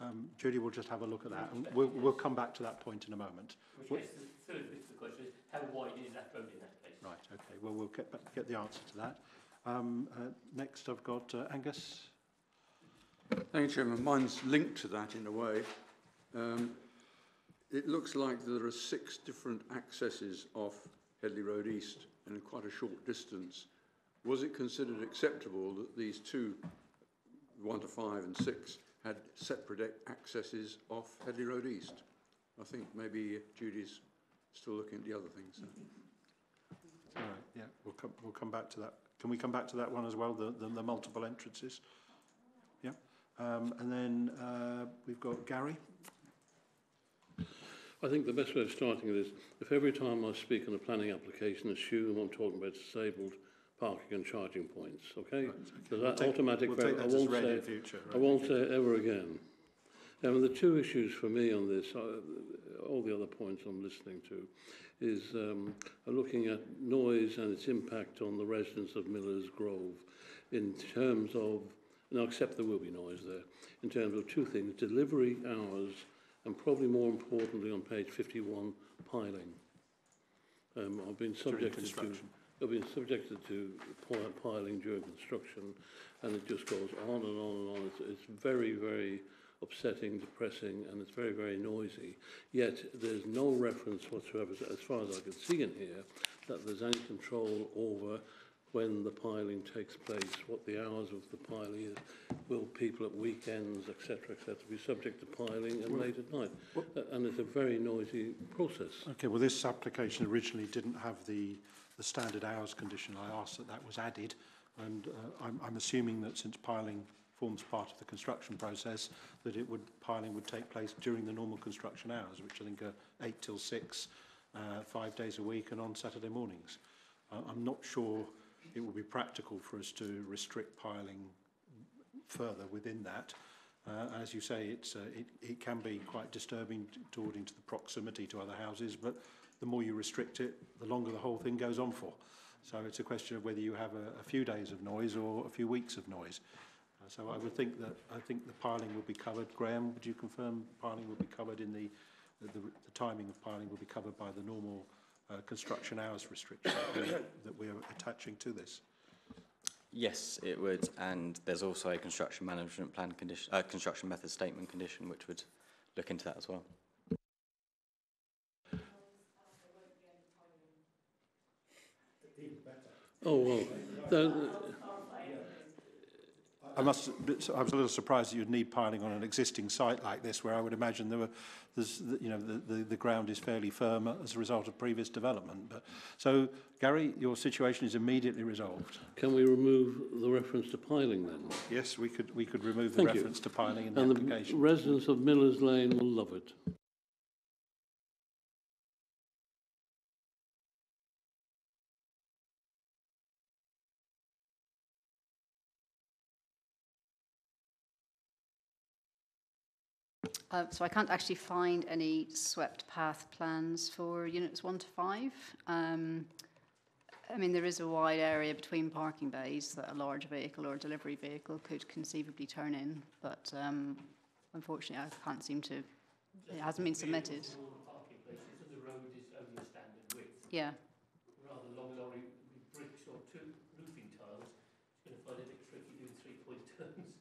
um, Judy will just have a look at that, and we'll we'll come back to that point in a moment. Which We'll- the third bit of the question is how wide is that road in that case? Right, okay. Well, we'll get, back- get the answer to that. Um, uh, next, I've got uh, Angus. Thank you, Chairman. Mine's linked to that in a way. Um, it looks like there are six different accesses off Headley Road East in quite a short distance. Was it considered acceptable that these two, one to five and six, had separate accesses off Headley Road East? I think maybe Judy's still looking at the other things. All right, yeah, we'll come, we'll come back to that. Can we come back to that one as well, the, the, the multiple entrances? Yeah, um, and then uh, we've got Gary. I think the best way of starting it is if every time I speak on a planning application, assume I'm talking about disabled parking and charging points, okay? So We'll that take- automatic we'll vote, take that I as won't read say, in future, I right, won't say it ever again. Um, the two issues for me on this, uh, all the other points I'm listening to, is um, looking at noise and its impact on the residents of Miller's Grove in terms of, and I accept there will be noise there, in terms of two things, delivery hours and probably more importantly on page 51, piling. Um, I've been During subjected to, construction. I've been subjected to piling during construction and it just goes on and on and on. It's, it's very, very upsetting, depressing, and it's very, very noisy. Yet there's no reference whatsoever, as far as I can see in here, that there's any control over when the piling takes place, what the hours of the piling is, will people at weekends, etc., etc., be subject to piling and Well- late at night? Uh, and it's a very noisy process. Okay, well, this application originally didn't have the, the standard hours condition. I asked that that was added, and uh, I'm, I'm assuming that since piling forms part of the construction process, that it would, piling would take place during the normal construction hours, which I think are eight till six, uh, five days a week, and on Saturday mornings. Uh, I'm not sure it will be practical for us to restrict piling further within that. Uh, as you say, it's, uh, it, it can be quite disturbing according to the proximity to other houses, but the more you restrict it, the longer the whole thing goes on for. So it's a question of whether you have a, a few days of noise or a few weeks of noise. Uh, so I would think that I think the piling will be covered. Graham, would you confirm piling will be covered in the the, the, timing of piling will be covered by the normal uh, construction hours restriction that we- that we are attaching to this? Yes, it would, and there's also a construction management plan condition, uh, construction method statement condition, which would look into that as well. Oh, well, the, I must, I was a little surprised that you'd need piling on an existing site like this, where I would imagine there were, you know, the, the, the ground is fairly firm as a result of previous development. But, so, Gary, your situation is immediately resolved. Can we remove the reference to piling then? Yes, we could, we could remove the Thank you. reference to piling in the And the application. residents of Millers Lane will love it. Uh, so I can't actually find any swept path plans for units one to five. Um, I mean, there is a wide area between parking bays that a large vehicle or a delivery vehicle could conceivably turn in, but um, unfortunately I can't seem to, it hasn't been submitted. Parking places, and the road is only a standard width. Yeah. Rather long lorry with bricks or two roofing tiles, it's going to find it a bit tricky doing three-point turns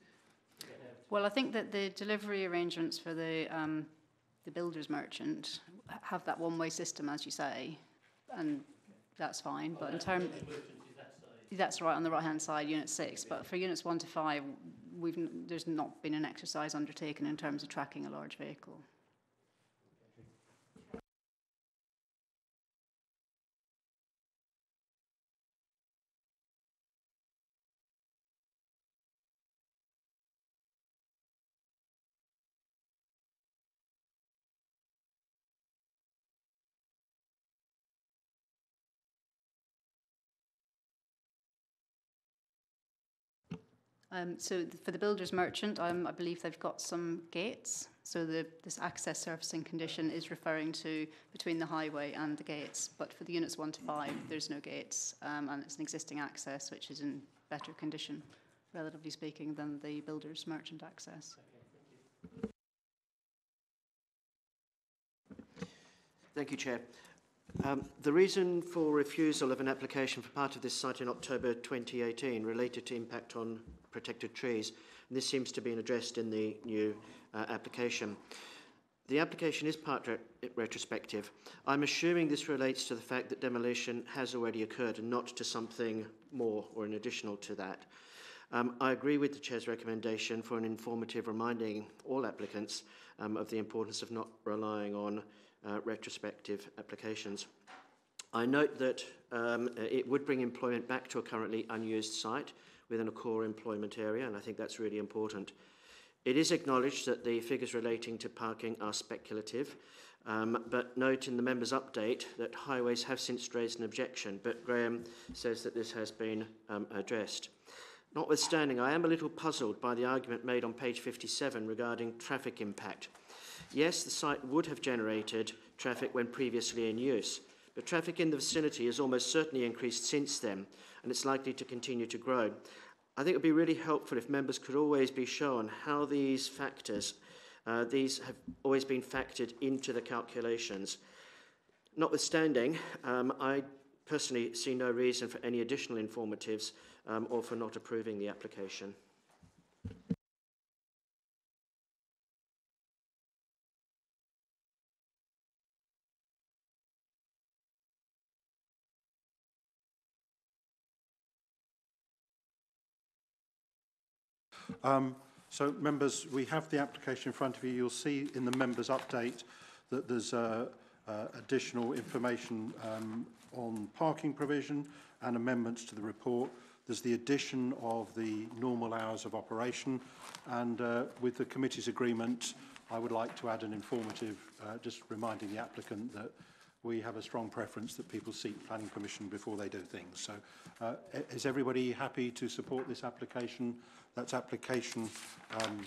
to get out. Well, I think that the delivery arrangements for the um, the builder's merchant have that one-way system, as you say, and that's fine. But in terms, that's right on the right-hand side, unit six. But for units one to five, we've n- there's not been an exercise undertaken in terms of tracking a large vehicle. Um, so th- for the builder's merchant, um, I believe they've got some gates. So the, this access surfacing condition is referring to between the highway and the gates. But for the units one to five, there's no gates, um, and it's an existing access which is in better condition, relatively speaking, than the builder's merchant access. Thank you, Chair. Um, the reason for refusal of an application for part of this site in October 2018 related to impact on protected trees. And this seems to be addressed in the new uh, application. The application is part re retrospective. I'm assuming this relates to the fact that demolition has already occurred and not to something more or an additional to that. Um, I agree with the Chair's recommendation for an informative reminding all applicants um, of the importance of not relying on uh, retrospective applications. I note that um, it would bring employment back to a currently unused site within a core employment area, and I think that's really important. It is acknowledged that the figures relating to parking are speculative, um, but note in the members' update that highways have since raised an objection, but Graham says that this has been um, addressed. Notwithstanding, I am a little puzzled by the argument made on page 57 regarding traffic impact. Yes, the site would have generated traffic when previously in use, but traffic in the vicinity has almost certainly increased since then, and it's likely to continue to grow. I think it would be really helpful if members could always be shown how these factors, uh, these have always been factored into the calculations. Notwithstanding, um, I personally see no reason for any additional informatives um, or for not approving the application. Um, so, members, we have the application in front of you. You'll see in the members' update that there's uh, uh, additional information um, on parking provision and amendments to the report. There's the addition of the normal hours of operation, and uh, with the committee's agreement, I would like to add an informative, uh, just reminding the applicant that we have a strong preference that people seek planning permission before they do things. So uh, e-, is everybody happy to support this application That's application um,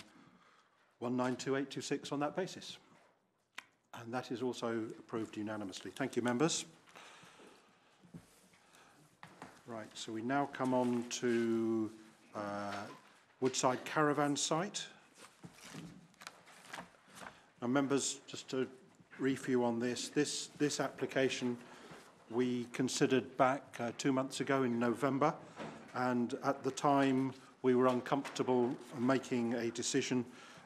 192826 on that basis. And that is also approved unanimously. Thank you, members. Right, so we now come on to uh, Woodside Caravan Site. Now, members, just to review on this, this, this application we considered back uh, two months ago in November, and at the time we were uncomfortable making a decision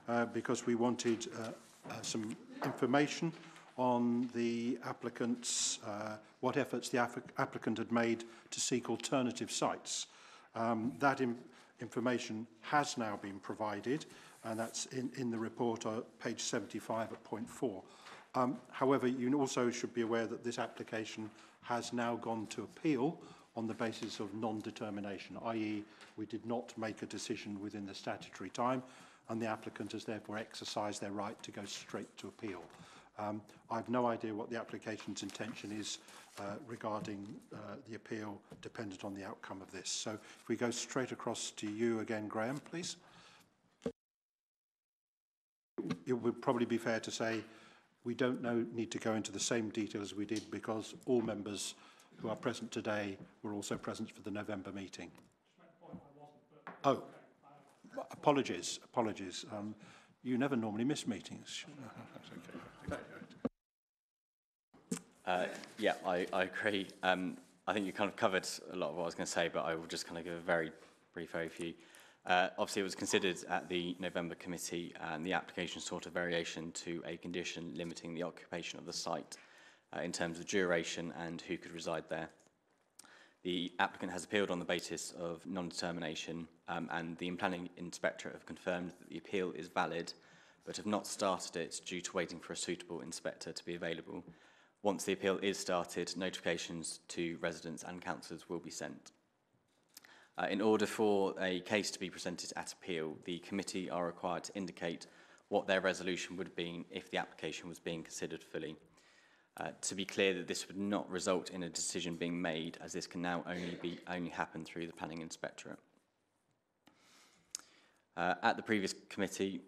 uh, because we wanted uh, uh, some information on the applicant's, uh, what efforts the applicant had made to seek alternative sites. Um, that in, information has now been provided, and that's in, in the report, uh, page 75 at point four. Um, however, you also should be aware that this application has now gone to appeal on the basis of non-determination, i.e. we did not make a decision within the statutory time, and the applicant has therefore exercised their right to go straight to appeal. Um, I have no idea what the application's intention is uh, regarding uh, the appeal dependent on the outcome of this. So if we go straight across to you again, Graham, please. It would probably be fair to say we don't know, need to go into the same detail as we did because all members who are present today were also present for the November meeting. Oh, apologies, apologies. Um, you never normally miss meetings. Uh, yeah, I, I agree. Um, I think you kind of covered a lot of what I was going to say, but I will just kind of give a very brief overview. Uh, obviously, it was considered at the November committee, and the application sought a variation to a condition limiting the occupation of the site uh, in terms of duration and who could reside there. The applicant has appealed on the basis of non-determination, um, and the planning inspector have confirmed that the appeal is valid, but have not started it due to waiting for a suitable inspector to be available. Once the appeal is started, notifications to residents and councillors will be sent. Uh, in order for a case to be presented at appeal, the committee are required to indicate what their resolution would have been if the application was being considered fully. Uh, to be clear that this would not result in a decision being made, as this can now only be only happen through the planning inspectorate. Uh, at the previous committee,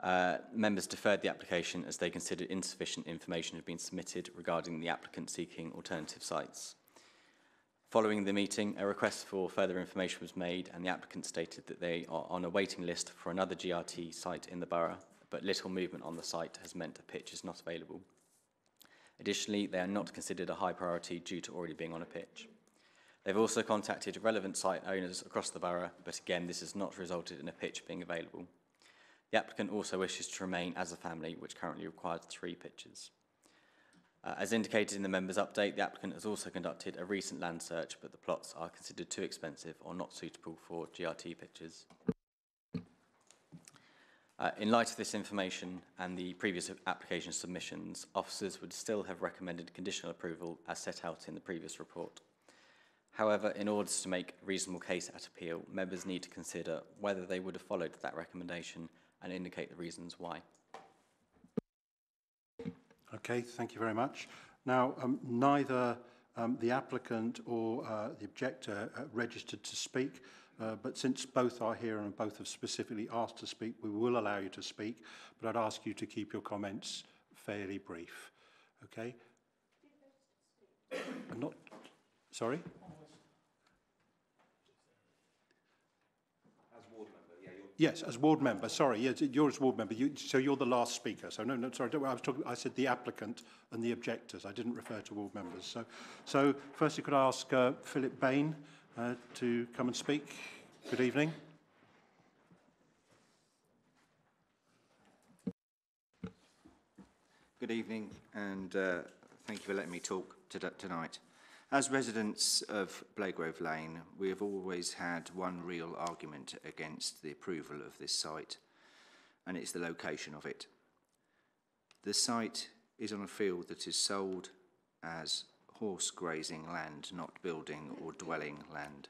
uh, members deferred the application as they considered insufficient information had been submitted regarding the applicant seeking alternative sites. Following the meeting, a request for further information was made and the applicant stated that they are on a waiting list for another GRT site in the borough, but little movement on the site has meant a pitch is not available. Additionally, they are not considered a high priority due to already being on a pitch. They've also contacted relevant site owners across the borough, but again, this has not resulted in a pitch being available. The applicant also wishes to remain as a family, which currently requires three pitches. Uh, as indicated in the members' update, the applicant has also conducted a recent land search, but the plots are considered too expensive or not suitable for GRT pitches. Uh, in light of this information and the previous application submissions, officers would still have recommended conditional approval as set out in the previous report. However, in order to make a reasonable case at appeal, members need to consider whether they would have followed that recommendation and indicate the reasons why. Okay, thank you very much. Now, um, neither um, the applicant or uh, the objector uh, registered to speak. Uh, but since both are here and both have specifically asked to speak, we will allow you to speak, but I'd ask you to keep your comments fairly brief. Okay? I'm not, sorry? Yes, as ward member, sorry, yes, you're as ward member, you, so you're the last speaker. So no, no, sorry, I was talking, I said the applicant and the objectors. I didn't refer to ward members. So, so firstly, could I ask uh, Philip Bain uh, to come and speak? Good evening. Good evening, and uh, thank you for letting me talk to tonight. As residents of Blagrove Lane, we have always had one real argument against the approval of this site, and it's the location of it. The site is on a field that is sold as horse grazing land, not building or dwelling land.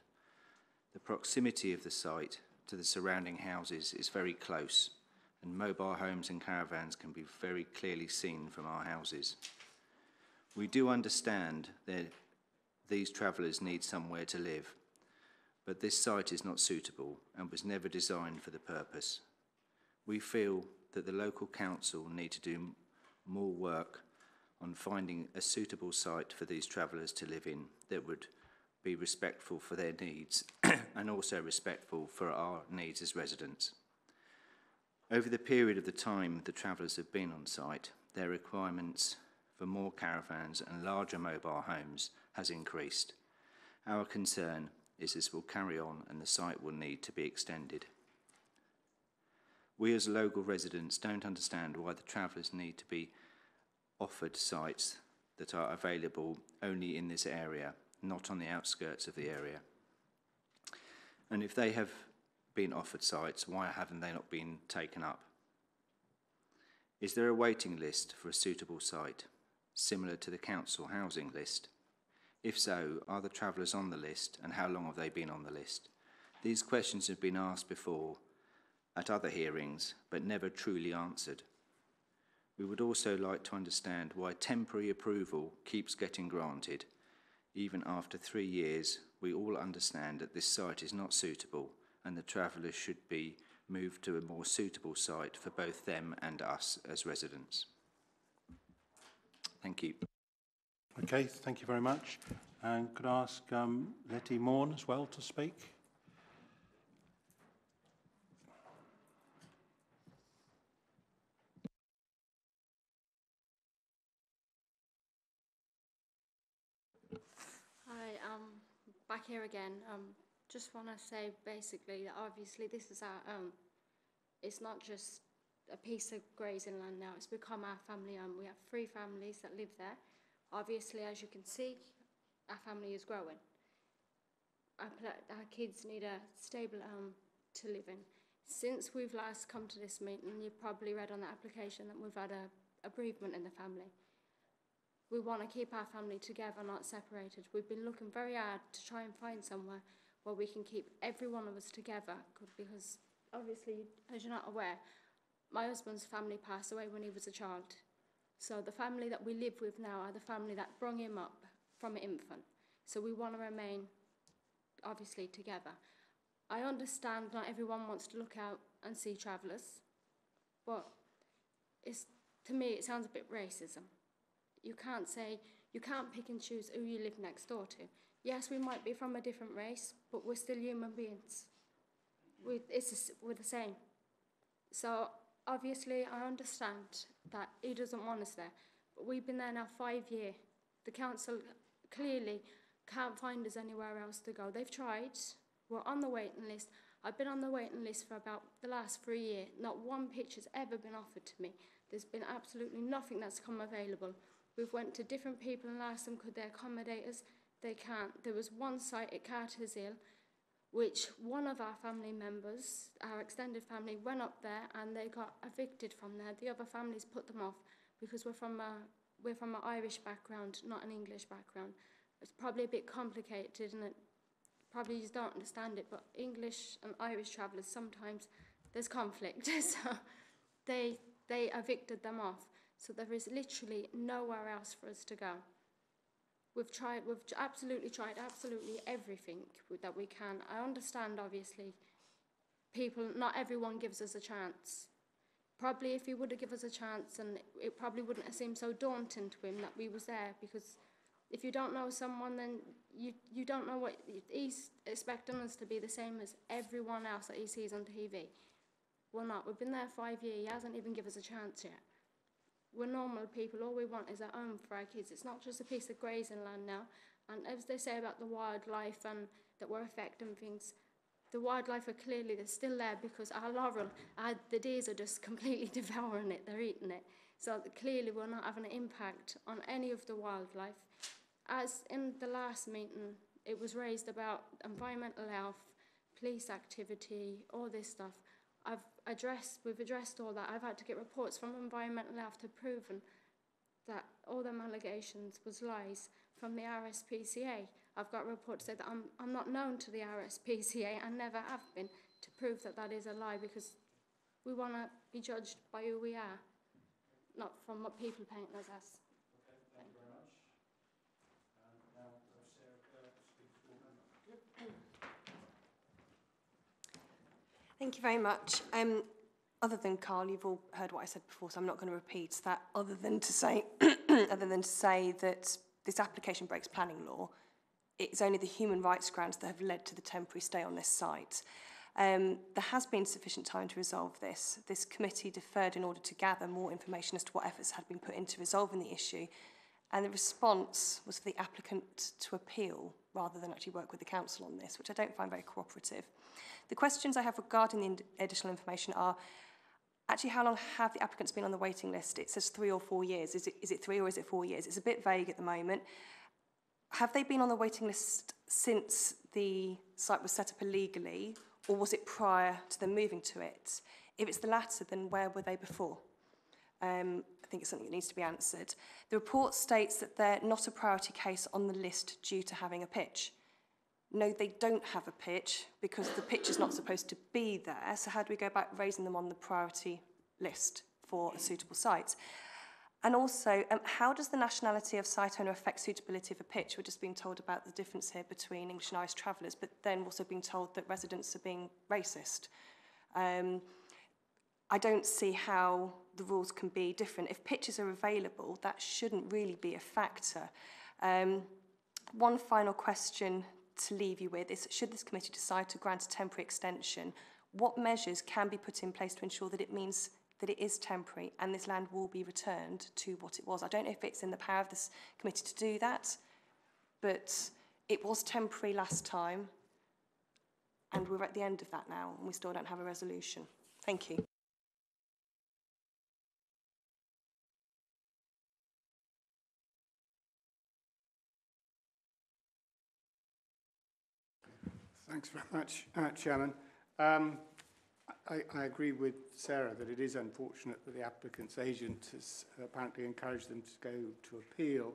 The proximity of the site to the surrounding houses is very close, and mobile homes and caravans can be very clearly seen from our houses. We do understand that these travellers need somewhere to live. But this site is not suitable and was never designed for the purpose. We feel that the local council need to do more work on finding a suitable site for these travellers to live in that would be respectful for their needs and also respectful for our needs as residents. Over the period of the time the travellers have been on site, their requirements for more caravans and larger mobile homes has increased. Our concern is this will carry on and the site will need to be extended. We as local residents don't understand why the travellers need to be offered sites that are available only in this area, not on the outskirts of the area. And if they have been offered sites, why haven't they not been taken up? Is there a waiting list for a suitable site, similar to the council housing list? If so, are the travellers on the list and how long have they been on the list? These questions have been asked before at other hearings, but never truly answered. We would also like to understand why temporary approval keeps getting granted. Even after three years, we all understand that this site is not suitable and the travellers should be moved to a more suitable site for both them and us as residents. Thank you. Okay, thank you very much. And could I ask um, Letty Morn as well to speak? Um, back here again. Um, just want to say basically that obviously this is our own. It's not just a piece of grazing land now. It's become our family home. We have three families that live there. Obviously, as you can see, our family is growing. Our, our kids need a stable home to live in. Since we've last come to this meeting, you've probably read on the application that we've had a, a bereavement in the family. We want to keep our family together, not separated. We've been looking very hard to try and find somewhere where we can keep every one of us together because obviously, as you're not aware, my husband's family passed away when he was a child. So the family that we live with now are the family that brought him up from an infant. So we want to remain obviously together. I understand not everyone wants to look out and see travellers, but it's, to me it sounds a bit racism. You can't say, you can't pick and choose who you live next door to. Yes, we might be from a different race, but we're still human beings. We, it's, we're the same. So obviously, I understand that he doesn't want us there, but we've been there now five years. The council clearly can't find us anywhere else to go. They've tried. We're on the waiting list. I've been on the waiting list for about the last three years. Not one pitch has ever been offered to me. There's been absolutely nothing that's come available. We've went to different people and asked them could they accommodate us. They can't. There was one site at Carter's Hill which one of our family members, our extended family, went up there and they got evicted from there. The other families put them off because we're from a we're from an Irish background, not an English background. It's probably a bit complicated and it probably you don't understand it, but English and Irish travellers sometimes there's conflict. so they they evicted them off. So there is literally nowhere else for us to go. We've tried, we've absolutely tried absolutely everything that we can. I understand, obviously, people, not everyone gives us a chance. Probably if he would have given us a chance, and it probably wouldn't have seemed so daunting to him that we was there, because if you don't know someone, then you, you don't know what, he's expecting us to be the same as everyone else that he sees on TV. We're not. We've been there five years. He hasn't even given us a chance yet. We're normal people. All we want is our home for our kids. It's not just a piece of grazing land now. And as they say about the wildlife and that we're affecting things, the wildlife are clearly they're still there because our laurel, our, the deers are just completely devouring it. They're eating it. So clearly we're not having an impact on any of the wildlife. As in the last meeting, it was raised about environmental health, police activity, all this stuff. I've addressed, we've addressed all that. I've had to get reports from environmental health to proven that all them allegations was lies from the RSPCA. I've got reports that I'm, I'm not known to the RSPCA and never have been to prove that that is a lie because we want to be judged by who we are, not from what people paint us as. Thank Thank you very much. Um, other than Carl, you've all heard what I said before, so I'm not going to repeat that. Other than to say, other than to say that this application breaks planning law, it's only the human rights grounds that have led to the temporary stay on this site. Um, there has been sufficient time to resolve this. This committee deferred in order to gather more information as to what efforts had been put into resolving the issue and the response was for the applicant to appeal rather than actually work with the council on this, which I don't find very cooperative. The questions I have regarding the additional information are actually how long have the applicants been on the waiting list? It says three or four years. Is it, is it three or is it four years? It's a bit vague at the moment. have they been on the waiting list since the site was set up illegally, or was it prior to them moving to it? If it's the latter, then where were they before? Um, I think it's something that needs to be answered. The report states that they're not a priority case on the list due to having a pitch. No, they don't have a pitch because the pitch is not supposed to be there. So how do we go about raising them on the priority list for a suitable site? And also, um, how does the nationality of site owner affect suitability of a pitch? We're just being told about the difference here between English and Irish travellers, but then also being told that residents are being racist. Um, I don't see how the rules can be different. If pitches are available, that shouldn't really be a factor. Um, one final question to leave you with is, should this committee decide to grant a temporary extension, what measures can be put in place to ensure that it means that it is temporary and this land will be returned to what it was. I don't know if it's in the power of this committee to do that, but it was temporary last time and we're at the end of that now and we still don't have a resolution. Thank you. Thanks very much, uh, Chairman. Um, I, I agree with Sarah that it is unfortunate that the applicant's agent has apparently encouraged them to go to appeal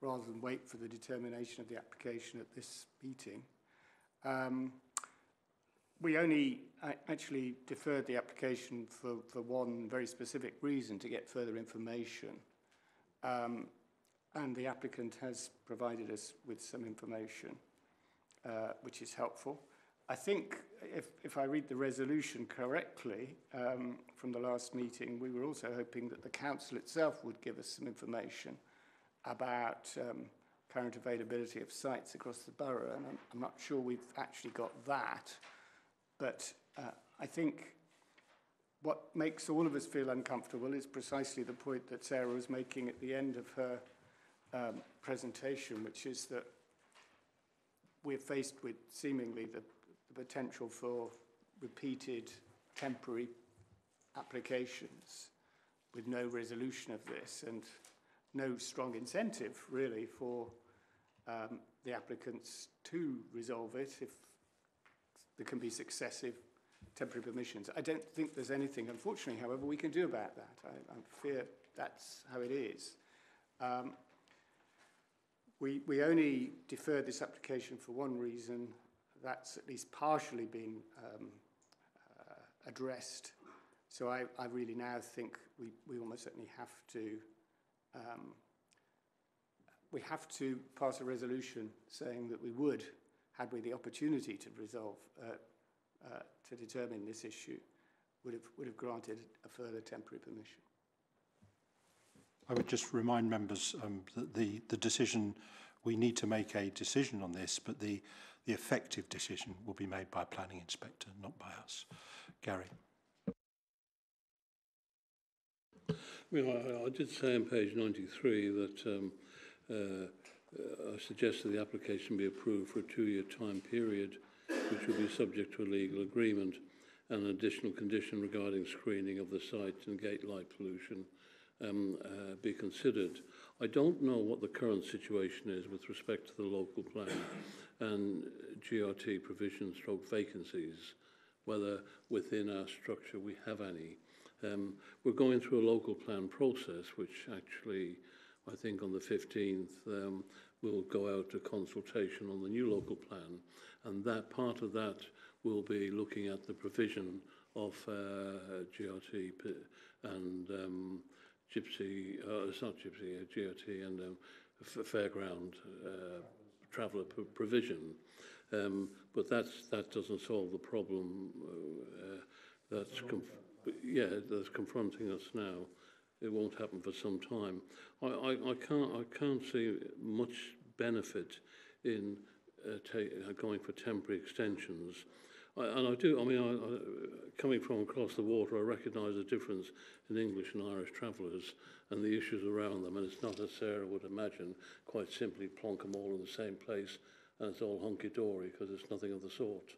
rather than wait for the determination of the application at this meeting. Um, we only uh, actually deferred the application for, for one very specific reason, to get further information. Um, and the applicant has provided us with some information, uh, which is helpful. I think if, if I read the resolution correctly um, from the last meeting, we were also hoping that the council itself would give us some information about um, current availability of sites across the borough, and I'm, I'm not sure we've actually got that. But uh, I think what makes all of us feel uncomfortable is precisely the point that Sarah was making at the end of her um, presentation, which is that we're faced with seemingly the the potential for repeated temporary applications with no resolution of this and no strong incentive really for um, the applicants to resolve it if there can be successive temporary permissions. I don't think there's anything, unfortunately, however, we can do about that. I, I fear that's how it is. Um, we, we only deferred this application for one reason, that's at least partially been um, uh, addressed. So I, I really now think we, we almost certainly have to um, we have to pass a resolution saying that we would, had we the opportunity to resolve, uh, uh, to determine this issue, would have, would have granted a further temporary permission. I would just remind members um, that the, the decision, we need to make a decision on this, but the, the effective decision will be made by planning inspector, not by us. Gary. I I, did say on page 93 that um, uh, I suggested the application be approved for a two-year time period, which will be subject to a legal agreement and an additional condition regarding screening of the site and gate light pollution um, uh, be considered. I don't know what the current situation is with respect to the local plan and GRT provision stroke vacancies, whether within our structure we have any. Um, we're going through a local plan process, which actually, I think on the 15th, um, will go out to consultation on the new local plan. And that part of that will be looking at the provision of uh, GRT and um, Gypsy, uh, it's not Gypsy, uh, GRT and um, fairground uh, traveller provision. Um, but that's, that doesn't solve the problem uh, that's, yeah, that's confronting us now. It won't happen for some time. I, I, I, can't, I can't see much benefit in uh, uh, going for temporary extensions. I, and I do, I mean, I, coming from across the water, I recognise the difference in English and Irish travellers and the issues around them. And it's not, as Sarah would imagine, quite simply plonk them all in the same place and it's all hunky-dory because it's nothing of the sort.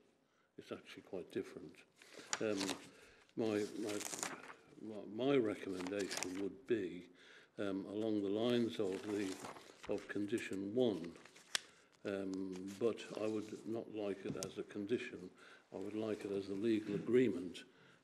It's actually quite different. Um, my, my, my recommendation would be um, along the lines of the of condition one Um, but I would not like it as a condition. I would like it as a legal agreement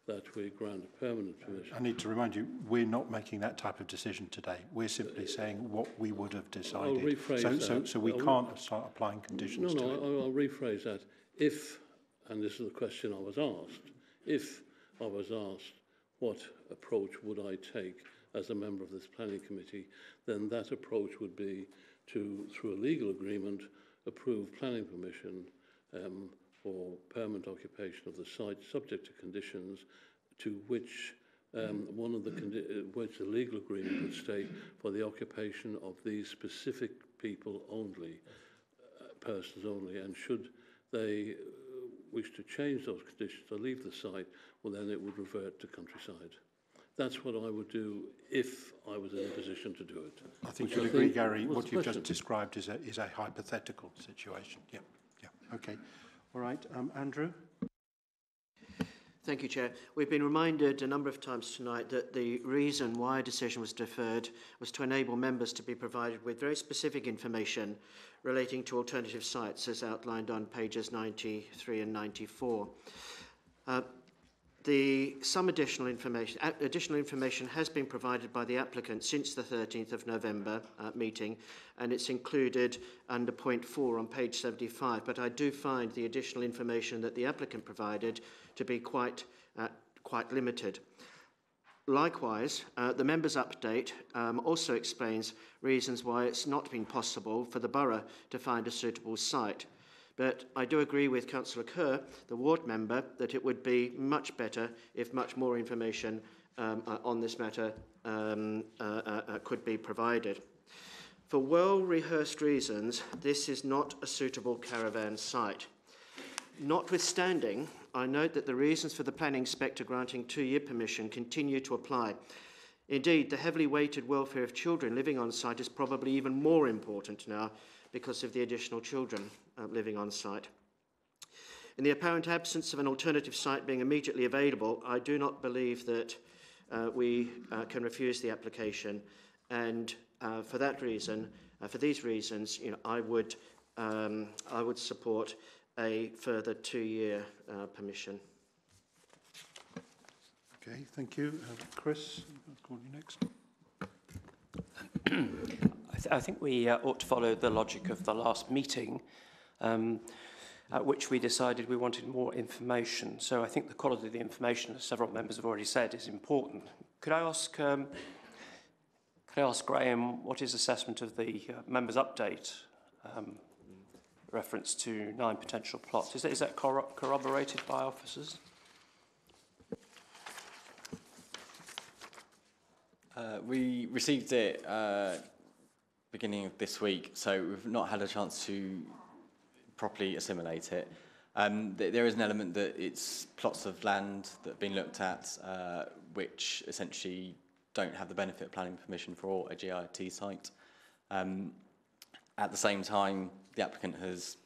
that we grant a permanent permission. I need to remind you, we're not making that type of decision today. We're simply saying what we would have decided. rephrase so, so, that. so we I'll- can't start applying conditions No, to no, it. I- I'll rephrase that. If, and this is the question I was asked, if I was asked what approach would I take as a member of this planning committee, then that approach would be to, through a legal agreement, approve planning permission um, for permanent occupation of the site, subject to conditions to which um, one of the uh, which the legal agreement would state for the occupation of these specific people only, uh, persons only, and should they uh, wish to change those conditions or leave the site, well then it would revert to countryside. That's what I would do if I was in a position to do it. I think you'll agree, Gary, what you've just described is a, is a hypothetical situation. Yeah, yeah, okay. All right, um, Andrew? Thank you, Chair. We've been reminded a number of times tonight that the reason why a decision was deferred was to enable members to be provided with very specific information relating to alternative sites as outlined on pages 93 and 94. Uh, the, some additional information, additional information has been provided by the applicant since the 13th of November uh, meeting, and it's included under point four on page 75. But I do find the additional information that the applicant provided to be quite, uh, quite limited. Likewise, uh, the members' update um, also explains reasons why it's not been possible for the borough to find a suitable site. But I do agree with Councillor Kerr, the ward member, that it would be much better if much more information um, uh, on this matter um, uh, uh, uh, could be provided. For well-rehearsed reasons, this is not a suitable caravan site. Notwithstanding, I note that the reasons for the planning inspector granting two-year permission continue to apply. Indeed, the heavily weighted welfare of children living on site is probably even more important now because of the additional children uh, living on site. In the apparent absence of an alternative site being immediately available, I do not believe that uh, we uh, can refuse the application. And uh, for that reason, uh, for these reasons, you know, I would, um, I would support a further two-year uh, permission. Okay, thank you. Uh, Chris, I'll call you next. I, th I think we uh, ought to follow the logic of the last meeting, um, at which we decided we wanted more information. So I think the quality of the information, as several members have already said, is important. Could I ask, um, could I ask Graham what his assessment of the uh, members' update um, reference to nine potential plots? Is that, is that corro corroborated by officers? Uh, we received it uh, beginning of this week, so we've not had a chance to properly assimilate it. Um, th there is an element that it's plots of land that have been looked at, uh, which essentially don't have the benefit of planning permission for a GRT site. Um, at the same time, the applicant has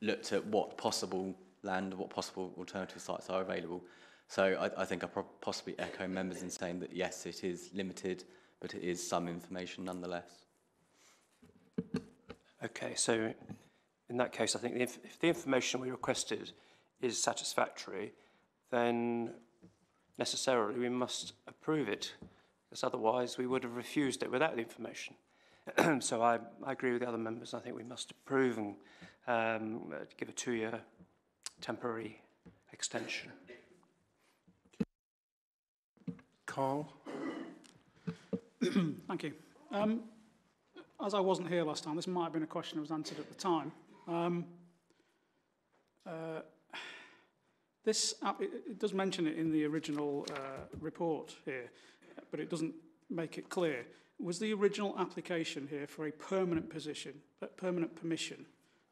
looked at what possible land, what possible alternative sites are available. So I, I think I possibly echo members in saying that yes, it is limited, but it is some information nonetheless. Okay, so in that case, I think if, if the information we requested is satisfactory, then necessarily we must approve it, because otherwise we would have refused it without the information. so I, I agree with the other members. I think we must approve and um, give a two-year temporary extension. Carl? Thank you. Um, as I wasn't here last time, this might have been a question that was answered at the time. Um, uh, this app, it, it does mention it in the original uh, report here, but it doesn't make it clear. Was the original application here for a permanent position, uh, permanent permission,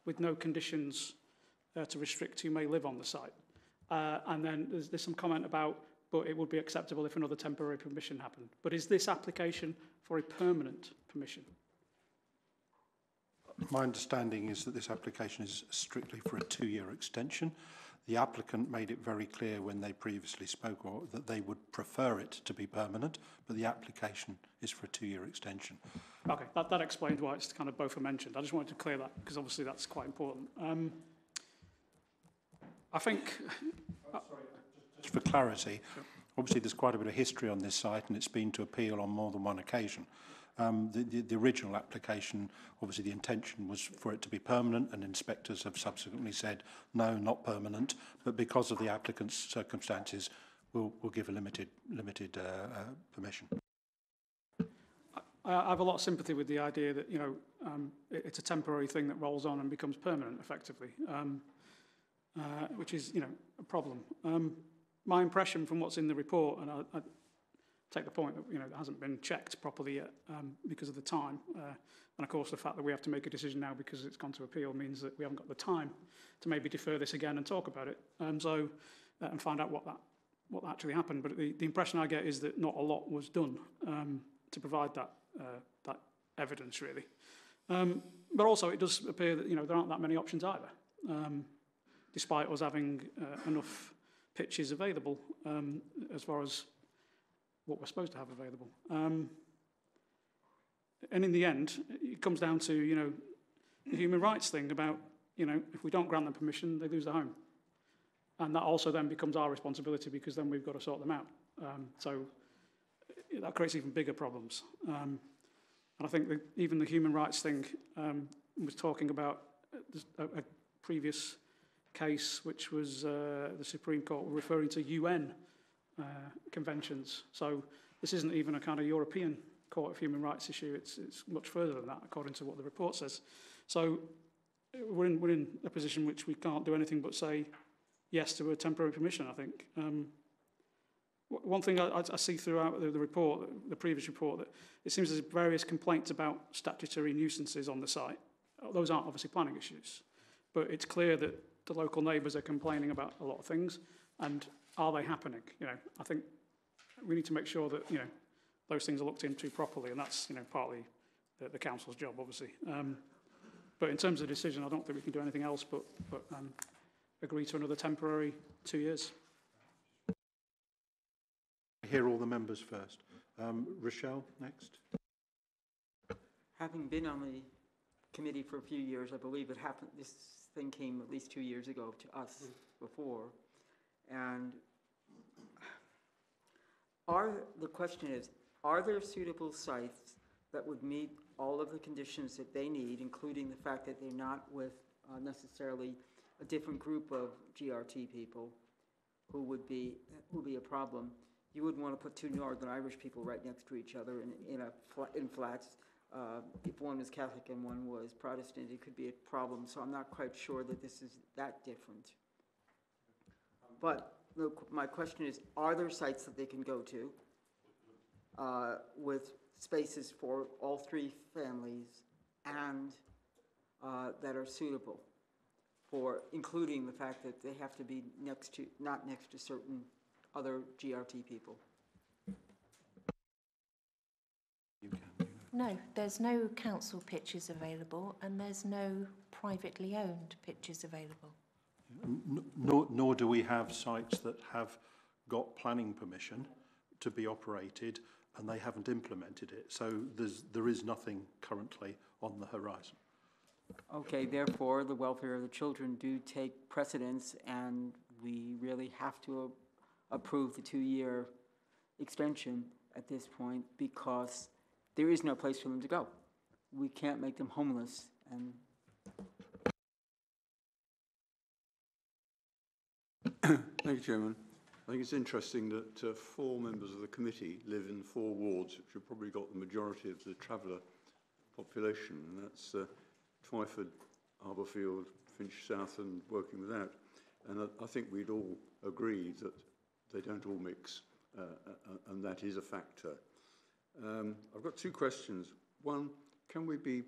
with no conditions uh, to restrict who may live on the site? Uh, and then there's, there's some comment about, but it would be acceptable if another temporary permission happened. But is this application for a permanent permission? My understanding is that this application is strictly for a two-year extension. The applicant made it very clear when they previously spoke or that they would prefer it to be permanent, but the application is for a two-year extension. Okay, that, that explains why it's kind of both are mentioned. I just wanted to clear that because obviously that's quite important. Um, I think, Just for clarity, obviously there's quite a bit of history on this site and it's been to appeal on more than one occasion. Um, the, the, the original application, obviously the intention was for it to be permanent and inspectors have subsequently said, no, not permanent, but because of the applicant's circumstances, we'll, we'll give a limited, limited uh, uh, permission. I, have a lot of sympathy with the idea that, you know, um, it, it's a temporary thing that rolls on and becomes permanent effectively, um, uh, which is, you know, a problem. Um, my impression from what's in the report, and I, I take the point that, you know, it hasn't been checked properly yet um, because of the time. Uh, and of course, the fact that we have to make a decision now because it's gone to appeal means that we haven't got the time to maybe defer this again and talk about it. Um, so, uh, and find out what that what actually happened. But the, the impression I get is that not a lot was done um, to provide that uh, that evidence, really. Um, but also, it does appear that you know there aren't that many options either, um, despite us having uh, enough pitches available um, as far as what we're supposed to have available. Um, and in the end, it comes down to you know the human rights thing about you know if we don't grant them permission, they lose their home, and that also then becomes our responsibility because then we've got to sort them out. Um, so that creates even bigger problems. Um, and I think that even the human rights thing um, was talking about a, a previous case, which was uh, the Supreme Court referring to UN uh, conventions. So this isn't even a kind of European Court of Human Rights issue. It's, it's much further than that, according to what the report says. So we're in, we're in a position which we can't do anything but say yes to a temporary permission, I think. Um, one thing I, I see throughout the, the report, the previous report, that it seems there's various complaints about statutory nuisances on the site. Those aren't obviously planning issues, but it's clear that the local neighbours are complaining about a lot of things, and are they happening? You know, I think we need to make sure that you know those things are looked into properly, and that's you know partly the, the council's job, obviously. Um, but in terms of decision, I don't think we can do anything else but but um, agree to another temporary two years. I hear all the members first. Um, Rochelle, next. Having been on the committee for a few years, I believe it happened, this thing came at least two years ago to us before. And are, the question is, are there suitable sites that would meet all of the conditions that they need, including the fact that they're not with uh, necessarily a different group of GRT people who would be, would be a problem? You wouldn't want to put two Northern Irish people right next to each other in, in, a, in flats. Uh, if one was Catholic and one was Protestant, it could be a problem. So I'm not quite sure that this is that different. But the, my question is, are there sites that they can go to uh, with spaces for all three families and uh, that are suitable for, including the fact that they have to be next to, not next to certain other GRT people? No, there's no council pitches available and there's no privately owned pitches available. Nor, nor do we have sites that have got planning permission to be operated and they haven't implemented it. So there's, there is nothing currently on the horizon. Okay, therefore, the welfare of the children do take precedence and we really have to approve the two-year extension at this point because there is no place for them to go. We can't make them homeless and Thank you, Chairman. I think it's interesting that uh, four members of the committee live in four wards, which have probably got the majority of the traveller population, and that's uh, Twyford, Arborfield, Finch South and Wokingham Without. And I, I think we'd all agree that they don't all mix, uh, uh, and that is a factor. Um, I've got two questions. One, can we be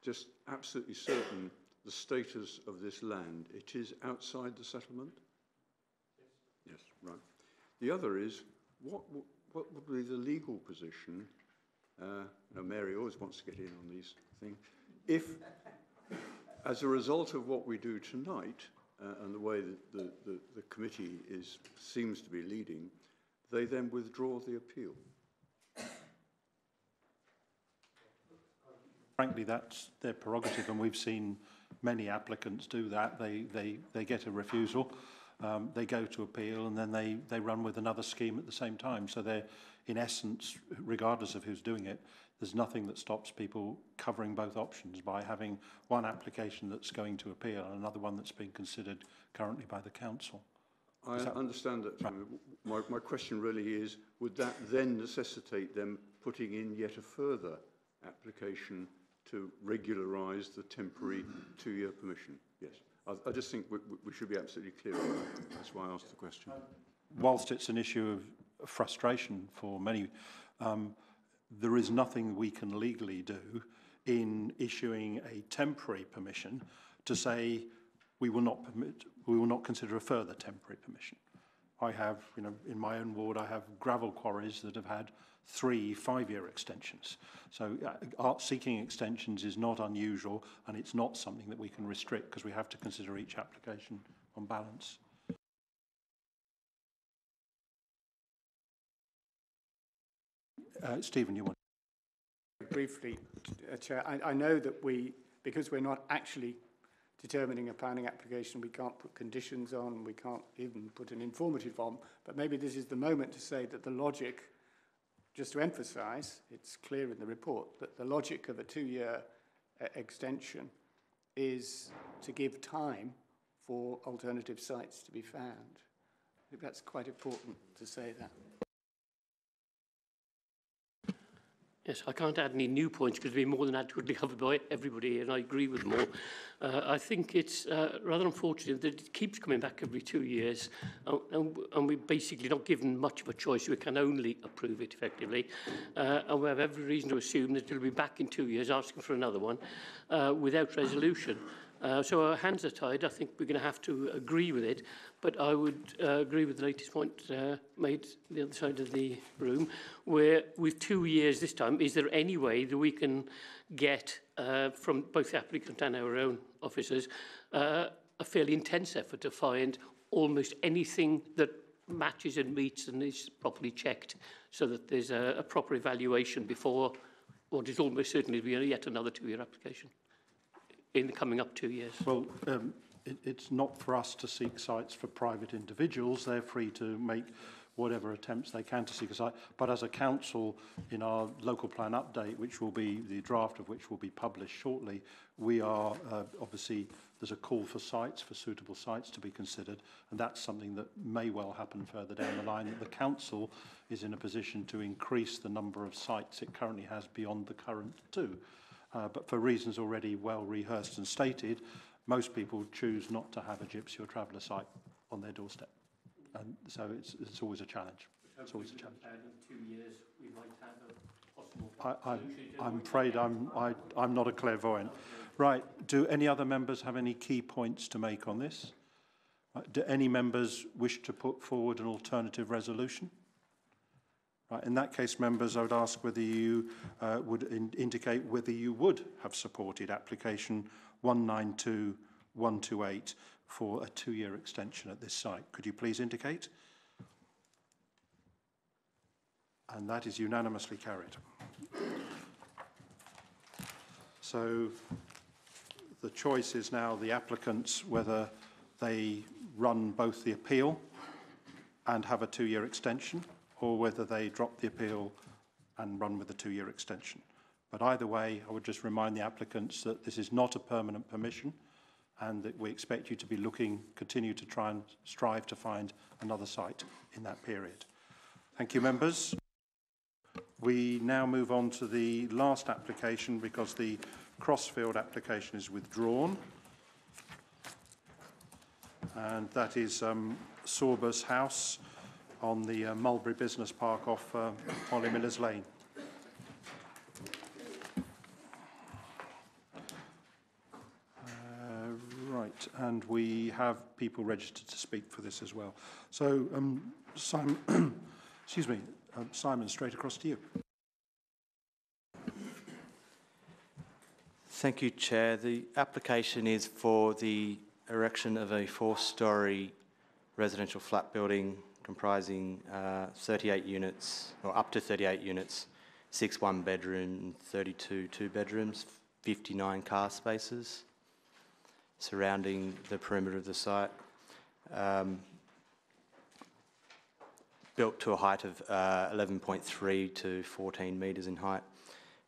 just absolutely certain the status of this land? It is outside the settlement? Yes. Right. The other is, what, what would be the legal position? Uh, now, Mary always wants to get in on these things. If, as a result of what we do tonight, uh, and the way that the, the, the committee is, seems to be leading, they then withdraw the appeal. frankly, that's their prerogative, and we've seen many applicants do that. They, they, they get a refusal, um, they go to appeal, and then they, they run with another scheme at the same time. So they're, in essence, regardless of who's doing it, there's nothing that stops people covering both options by having one application that's going to appeal and another one that's being considered currently by the council. I that- understand that. Chairman. My, my question really is, would that then necessitate them putting in yet a further application to regularise the temporary two-year permission? Yes. I, I just think we, we- should be absolutely clear on that. That's why I asked the question. whilst it's an issue of frustration for many, um, there is nothing we can legally do in issuing a temporary permission to say we will not permit, we will not consider a further temporary permission. I have, you know, in my own ward, I have gravel quarries that have had three five-year extensions. So uh, seeking extensions is not unusual and it's not something that we can restrict because we have to consider each application on balance. Uh, Stephen, you want? Briefly, uh, Chair, I, I know that we, because we're not actually determining a planning application, we can't put conditions on, we can't even put an informative on, but maybe this is the moment to say that the logic, just to emphasise, it's clear in the report, that the logic of a two-year uh, extension is to give time for alternative sites to be found. I think that's quite important to say that. Yes, I can't add any new points because they've been more than adequately covered by everybody, and I agree with more. Uh, I think it's uh, rather unfortunate that it keeps coming back every two years, uh, and, and we're basically not given much of a choice. We can only approve it effectively, uh, and we have every reason to assume that it'll be back in two years asking for another one uh, without resolution. Uh, so our hands are tied. I think we're going to have to agree with it. But I would uh, agree with the latest point uh, made the other side of the room, where with two years this time, is there any way that we can get uh, from both the applicant and our own officers uh, a fairly intense effort to find almost anything that matches and meets and is properly checked so that there's a, a proper evaluation before what is almost certainly be yet another two-year application. In the coming up two years? Well, um, it, it's not for us to seek sites for private individuals. They're free to make whatever attempts they can to seek a site. But as a council, in our local plan update, which will be, the draft of which will be published shortly, we are, uh, obviously, there's a call for sites, for suitable sites to be considered, and that's something that may well happen further down the line. The council is in a position to increase the number of sites it currently has beyond the current two. Uh, but for reasons already well rehearsed and stated, most people choose not to have a gypsy or traveller site on their doorstep. And so it's, it's always a challenge. It's always a challenge. Years, we might have a possible I, I'm afraid I'm, I, I'm not a clairvoyant. Right, do any other members have any key points to make on this? Uh, do any members wish to put forward an alternative resolution? Right, in that case, members, I would ask whether you uh, would in indicate whether you would have supported application 192128 for a two-year extension at this site. Could you please indicate? And that is unanimously carried. So the choice is now the applicants whether they run both the appeal and have a two-year extension or whether they drop the appeal and run with the two-year extension. But either way, I would just remind the applicants that this is not a permanent permission and that we expect you to be looking, continue to try and strive to find another site in that period. Thank you, members. We now move on to the last application because the Crossfield application is withdrawn. And that is um, Sorbus House on the uh, Mulberry Business Park off uh, Molly Millars Lane. Uh, right, and we have people registered to speak for this as well. So, um, Simon, excuse me, uh, Simon, straight across to you. Thank you, Chair. The application is for the erection of a four-storey residential flat building comprising uh, 38 units, or up to 38 units, six one-bedroom, 32 two-bedrooms, 59 car spaces surrounding the perimeter of the site. Um, built to a height of uh, 11.3 to 14 metres in height.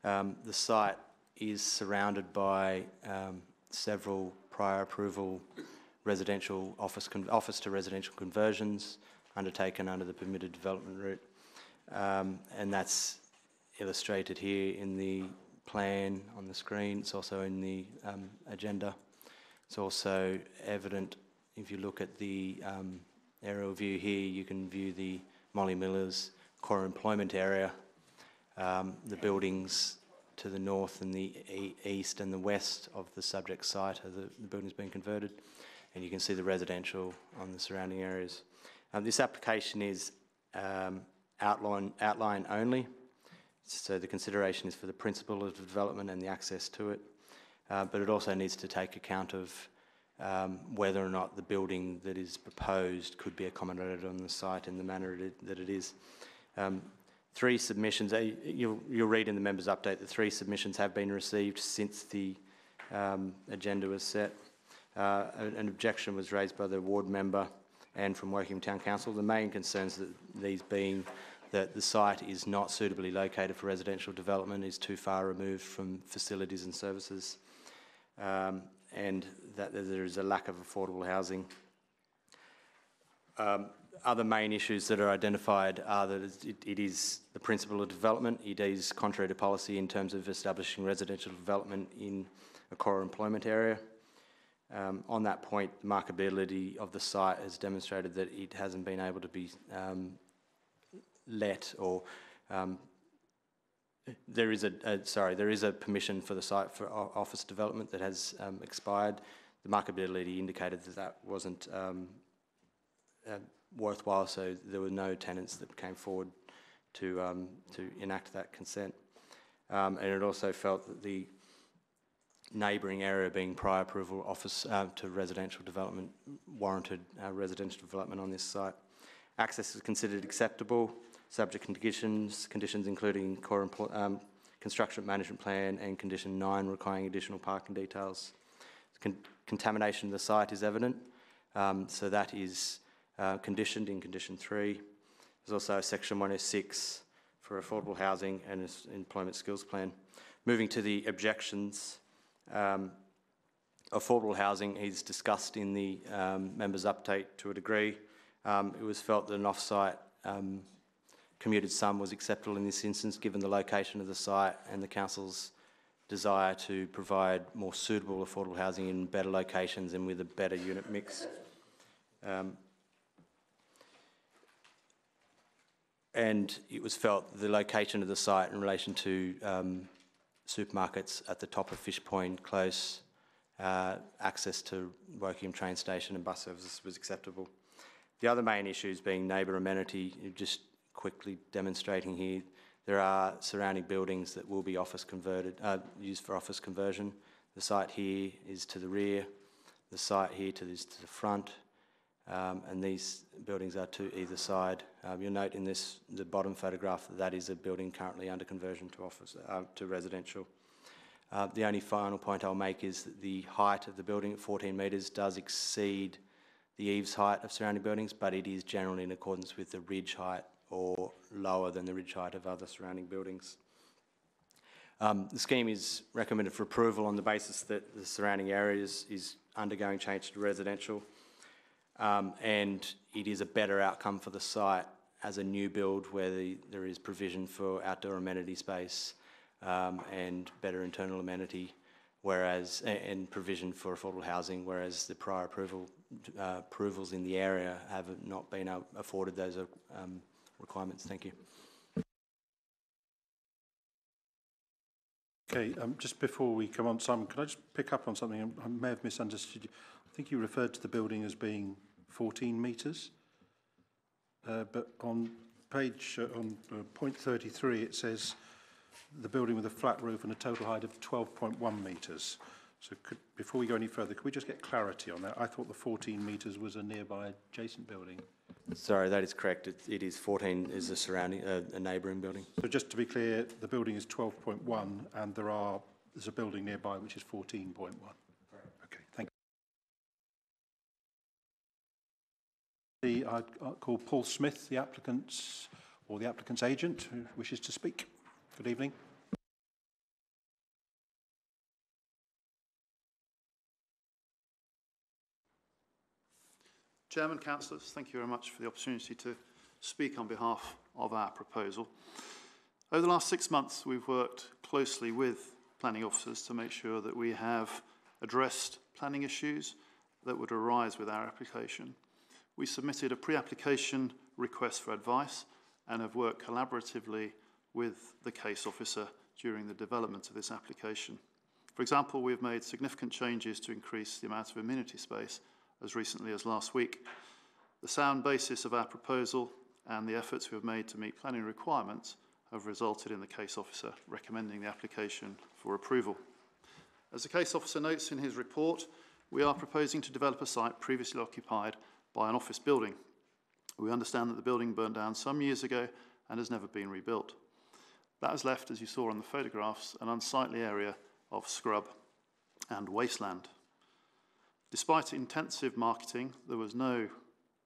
Um, the site is surrounded by um, several prior approval residential office, office to residential conversions undertaken under the permitted development route. Um, and that's illustrated here in the plan on the screen. It's also in the um, agenda. It's also evident if you look at the um, aerial view here, you can view the Molly Millars core employment area, um, the buildings to the north and the e east and the west of the subject site the, the buildings being converted, and you can see the residential on the surrounding areas. Um, this application is um, outline, outline only, so the consideration is for the principle of development and the access to it, uh, but it also needs to take account of um, whether or not the building that is proposed could be accommodated on the site in the manner it, that it is. Um, three submissions, uh, you'll, read in the members' update that three submissions have been received since the um, agenda was set. Uh, an objection was raised by the ward member and from Wokingham Town Council. The main concerns that these being that the site is not suitably located for residential development, is too far removed from facilities and services, um, and that there is a lack of affordable housing. Um, other main issues that are identified are that it, it is the principle of development. It is contrary to policy in terms of establishing residential development in a core employment area. Um, on that point, the marketability of the site has demonstrated that it hasn't been able to be um, let or um, there is a, a, sorry there is a permission for the site for office development that has um, expired. The marketability indicated that that wasn't um, uh, worthwhile, so there were no tenants that came forward to um, to enact that consent. And it also felt that the neighbouring area being prior approval office uh, to residential development warranted uh, residential development on this site. Access is considered acceptable subject conditions, conditions including core um, construction management plan and condition nine requiring additional parking details. Con contamination of the site is evident, um, so that is uh, conditioned in condition three. There's also section 106 for affordable housing and employment skills plan. Moving to the objections, um, affordable housing is discussed in the um, members' update to a degree. Um, it was felt that an off-site um, commuted sum was acceptable in this instance given the location of the site and the council's desire to provide more suitable affordable housing in better locations and with a better unit mix. Um, and it was felt the location of the site in relation to um, supermarkets at the top of Fish Point, close uh, access to Wokingham train station and bus services was acceptable. The other main issues being neighbour amenity, just quickly demonstrating here, there are surrounding buildings that will be office converted, uh, used for office conversion. The site here is to the rear, the site here to, this, to the front, um, and these buildings are to either side. Um, you'll note in this, the bottom photograph, that, that is a building currently under conversion to office, uh, to residential. Uh, the only final point I'll make is that the height of the building at 14 metres does exceed the eaves height of surrounding buildings, but it is generally in accordance with the ridge height or lower than the ridge height of other surrounding buildings. Um, the scheme is recommended for approval on the basis that the surrounding area is, is undergoing change to residential um, and it is a better outcome for the site as a new build where the, there is provision for outdoor amenity space um, and better internal amenity whereas and provision for affordable housing, whereas the prior approval uh, approvals in the area have not been afforded those um, requirements. Thank you. Okay, um, just before we come on, Simon, can I just pick up on something? I may have misunderstood you. I think you referred to the building as being 14 metres, uh, but on page, uh, on uh, point 33, it says the building with a flat roof and a total height of 12.1 metres. So could, before we go any further, could we just get clarity on that? I thought the 14 metres was a nearby adjacent building. Sorry, that is correct. It, it is 14 is a surrounding, uh, a neighbouring building. So just to be clear, the building is 12.1 and there are there's a building nearby which is 14.1. Okay, thank you. The, uh, uh, I I call Paul Smith, the applicant's, or the applicant's agent, who wishes to speak. Good evening. Chairman, councillors, thank you very much for the opportunity to speak on behalf of our proposal. Over the last six months, we've worked closely with planning officers to make sure that we have addressed planning issues that would arise with our application. We submitted a pre-application request for advice and have worked collaboratively with the case officer during the development of this application. For example, we have made significant changes to increase the amount of amenity space as recently as last week. The sound basis of our proposal and the efforts we have made to meet planning requirements have resulted in the case officer recommending the application for approval. As the case officer notes in his report, we are proposing to develop a site previously occupied by an office building. We understand that the building burned down some years ago and has never been rebuilt. That has left, as you saw on the photographs, an unsightly area of scrub and wasteland. Despite intensive marketing, there was no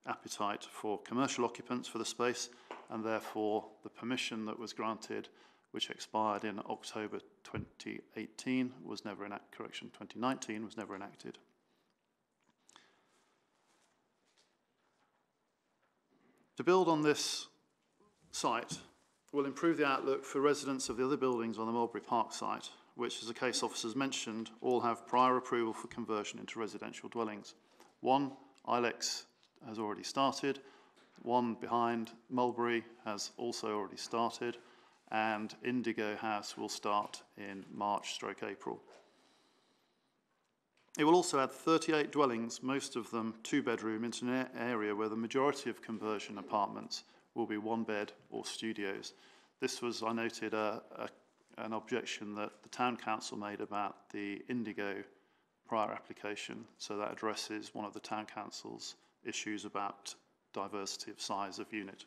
appetite for commercial occupants for the space, and therefore the permission that was granted, which expired in October 2018, was never enacted, correction, 2019 was never enacted. To build on this site will improve the outlook for residents of the other buildings on the Mulberry Park site, which, as the case officers mentioned, all have prior approval for conversion into residential dwellings. One, Ilex, has already started. One behind Mulberry has also already started. And Indigo House will start in March stroke April. It will also add 38 dwellings, most of them two bedroom, into an area where the majority of conversion apartments will be one bed or studios. This was, I noted, a, a an objection that the town council made about the Indigo prior application. So that addresses one of the town council's issues about diversity of size of unit.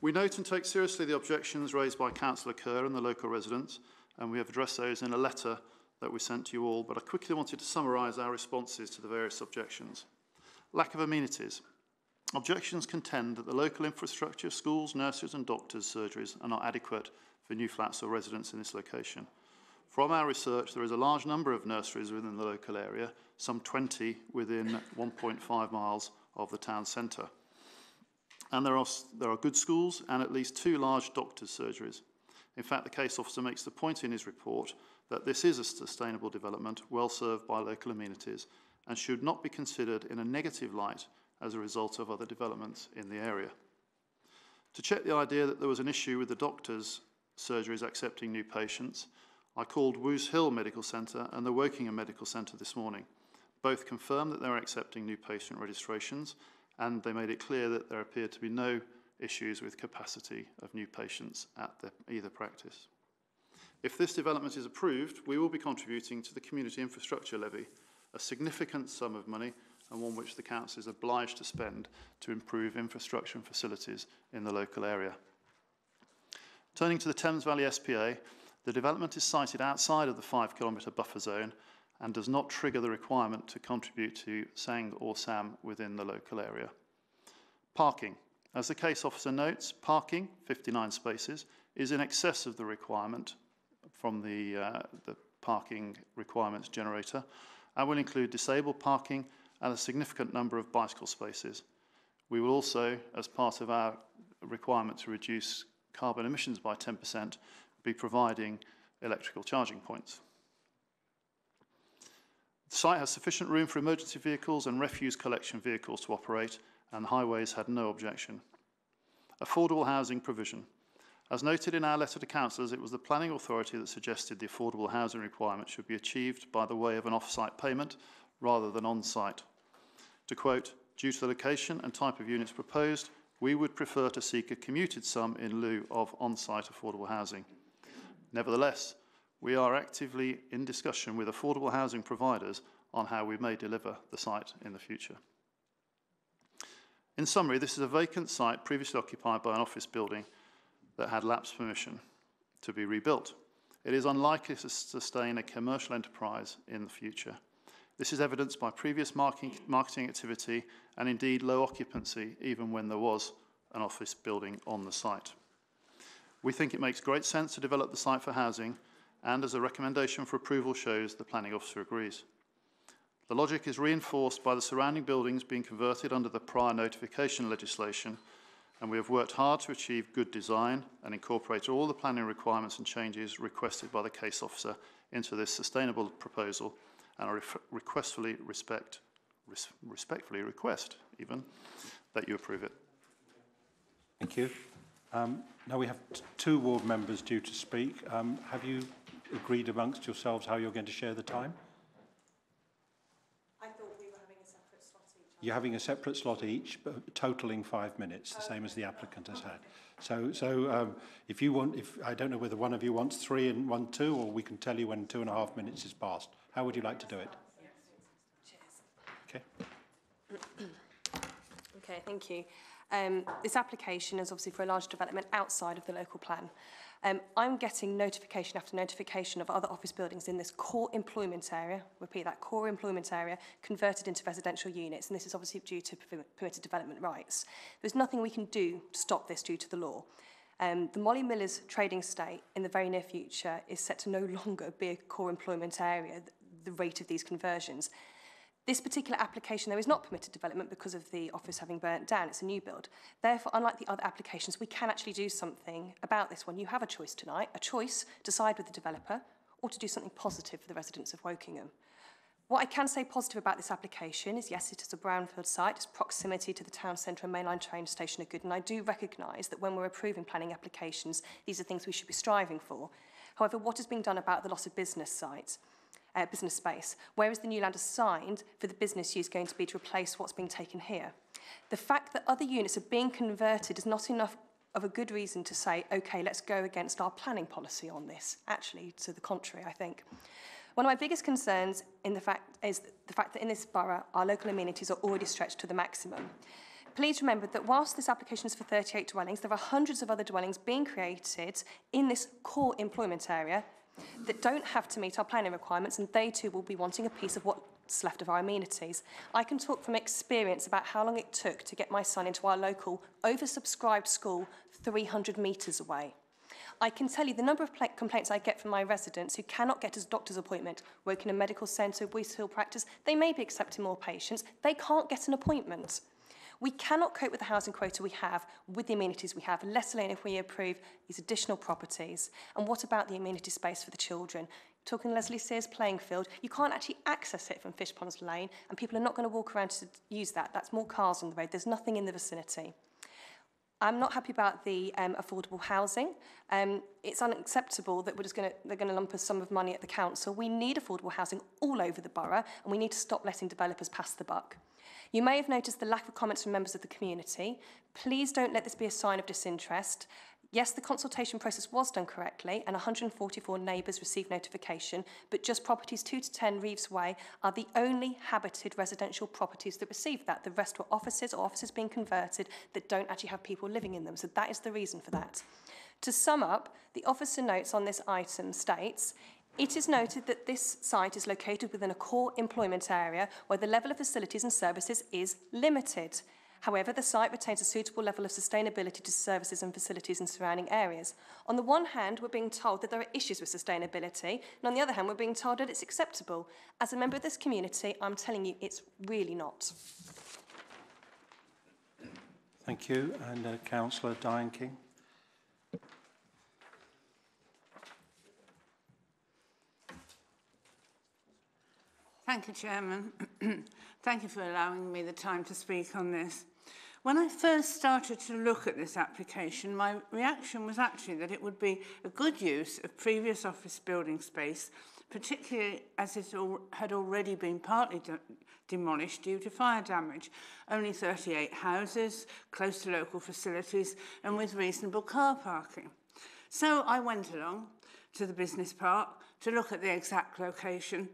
We note and take seriously the objections raised by Councillor Kerr and the local residents, and we have addressed those in a letter that we sent to you all, but I quickly wanted to summarise our responses to the various objections. Lack of amenities. Objections contend that the local infrastructure, schools, nurseries and doctors' surgeries are not adequate for new flats or residents in this location. From our research, there is a large number of nurseries within the local area, some 20 within 1.5 miles of the town centre. And there are, there are good schools and at least two large doctors' surgeries. In fact, the case officer makes the point in his report that this is a sustainable development, well served by local amenities, and should not be considered in a negative light as a result of other developments in the area. To check the idea that there was an issue with the doctors surgeries accepting new patients. I called Woosehill Medical Centre and the Wokingham Medical Centre this morning. Both confirmed that they were accepting new patient registrations and they made it clear that there appeared to be no issues with capacity of new patients at the, either practice. If this development is approved, we will be contributing to the Community Infrastructure Levy, a significant sum of money and one which the Council is obliged to spend to improve infrastructure and facilities in the local area. Turning to the Thames Valley SPA, the development is sited outside of the five kilometre buffer zone and does not trigger the requirement to contribute to SANG or SAMM within the local area. Parking. As the case officer notes, parking, 59 spaces, is in excess of the requirement from the, uh, the parking requirements generator and will include disabled parking and a significant number of bicycle spaces. We will also, as part of our requirement to reduce carbon emissions by 10%, be providing electrical charging points. The site has sufficient room for emergency vehicles and refuse collection vehicles to operate, and the highways had no objection. Affordable housing provision. As noted in our letter to councillors, it was the planning authority that suggested the affordable housing requirement should be achieved by the way of an off-site payment rather than on-site. To quote, due to the location and type of units proposed, we would prefer to seek a commuted sum in lieu of on-site affordable housing. Nevertheless, we are actively in discussion with affordable housing providers on how we may deliver the site in the future. In summary, this is a vacant site previously occupied by an office building that had lapsed permission to be rebuilt. it is unlikely to sustain a commercial enterprise in the future. This is evidenced by previous marketing, marketing activity and indeed low occupancy, even when there was an office building on the site. We think it makes great sense to develop the site for housing, and as a recommendation for approval shows, the planning officer agrees. The logic is reinforced by the surrounding buildings being converted under the prior notification legislation, and we have worked hard to achieve good design and incorporate all the planning requirements and changes requested by the case officer into this sustainable proposal, and I requestfully respect, res respectfully request even that you approve it. Thank you. Um, now we have two ward members due to speak. Um, have you agreed amongst yourselves how you're going to share the time? you're having a separate slot each, but totaling five minutes, the same as the applicant has had. So, so um, if you want, if I don't know whether one of you wants three and one two, or we can tell you when two and a half minutes is passed. How would you like to do it? Okay. okay, thank you. Um, this application is obviously for a large development outside of the local plan. Um, I'm getting notification after notification of other office buildings in this core employment area, repeat that, core employment area, converted into residential units, and this is obviously due to permitted development rights. There's nothing we can do to stop this due to the law. Um, the Molly Millers trading state in the very near future is set to no longer be a core employment area, the rate of these conversions. This particular application, though, is not permitted development because of the office having burnt down. It's a new build. Therefore, unlike the other applications, we can actually do something about this one. You have a choice tonight, a choice to side with the developer or to do something positive for the residents of Wokingham. What I can say positive about this application is, yes, it is a brownfield site. Its proximity to the town centre and mainline train station are good. And I do recognise that when we're approving planning applications, these are things we should be striving for. However, what is being done about the loss of business sites? Uh, business space, where is the new land assigned for the business use going to be to replace what's being taken here? The fact that other units are being converted is not enough of a good reason to say, okay, let's go against our planning policy on this. Actually, to the contrary, I think. One of my biggest concerns in the fact is the fact that in this borough, our local amenities are already stretched to the maximum. Please remember that whilst this application is for 38 dwellings, there are hundreds of other dwellings being created in this core employment area that don't have to meet our planning requirements and they too will be wanting a piece of what's left of our amenities. I can talk from experience about how long it took to get my son into our local oversubscribed school 300 metres away. I can tell you the number of complaints I get from my residents who cannot get a doctor's appointment, work in a medical centre, Hill practice, they may be accepting more patients, they can't get an appointment. We cannot cope with the housing quota we have with the amenities we have, let alone if we approve these additional properties. And what about the amenity space for the children? talking Leslie Sears playing field, you can't actually access it from Fish Ponds Lane and people are not going to walk around to use that. That's more cars on the road. There's nothing in the vicinity. I'm not happy about the um, affordable housing. Um, it's unacceptable that we're just going to, they're going to lump us some of money at the council. We need affordable housing all over the borough, and we need to stop letting developers pass the buck. You may have noticed the lack of comments from members of the community. Please don't let this be a sign of disinterest. Yes, the consultation process was done correctly and 144 neighbours received notification, but just properties 2 to 10 Reeves Way are the only habited residential properties that received that. The rest were offices or offices being converted that don't actually have people living in them. So that is the reason for that. To sum up, the officer notes on this item states, It is noted that this site is located within a core employment area where the level of facilities and services is limited. However, the site retains a suitable level of sustainability to services and facilities in surrounding areas. On the one hand, we're being told that there are issues with sustainability, and on the other hand, we're being told that it's acceptable. As a member of this community, I'm telling you it's really not. Thank you. And uh, Councillor Diane King. Thank you, Chairman. Thank you for allowing me the time to speak on this. When I first started to look at this application, my reaction was actually that it would be a good use of previous office building space, particularly as it al had already been partly de demolished due to fire damage. Only 38 houses, close to local facilities, and with reasonable car parking. So I went along to the business park to look at the exact location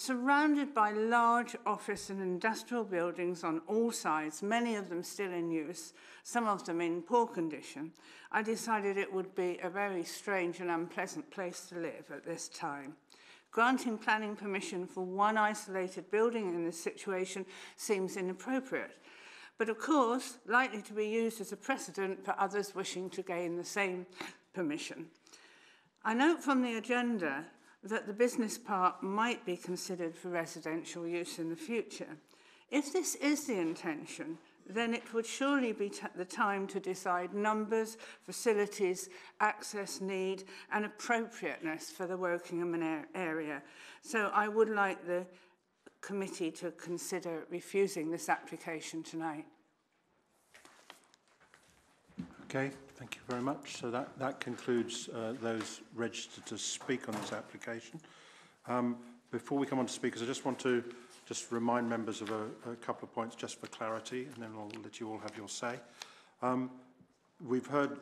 Surrounded by large office and industrial buildings on all sides, many of them still in use, some of them in poor condition, I decided it would be a very strange and unpleasant place to live at this time. Granting planning permission for one isolated building in this situation seems inappropriate, but of course likely to be used as a precedent for others wishing to gain the same permission. I note from the agenda that the business park might be considered for residential use in the future. If this is the intention, then it would surely be the time to decide numbers, facilities, access need and appropriateness for the Wokingham area. So I would like the committee to consider refusing this application tonight. Okay, thank you very much. So that, that concludes uh, those registered to speak on this application. Um, before we come on to speakers, I just want to just remind members of a, a couple of points just for clarity, and then I'll let you all have your say. Um, we've heard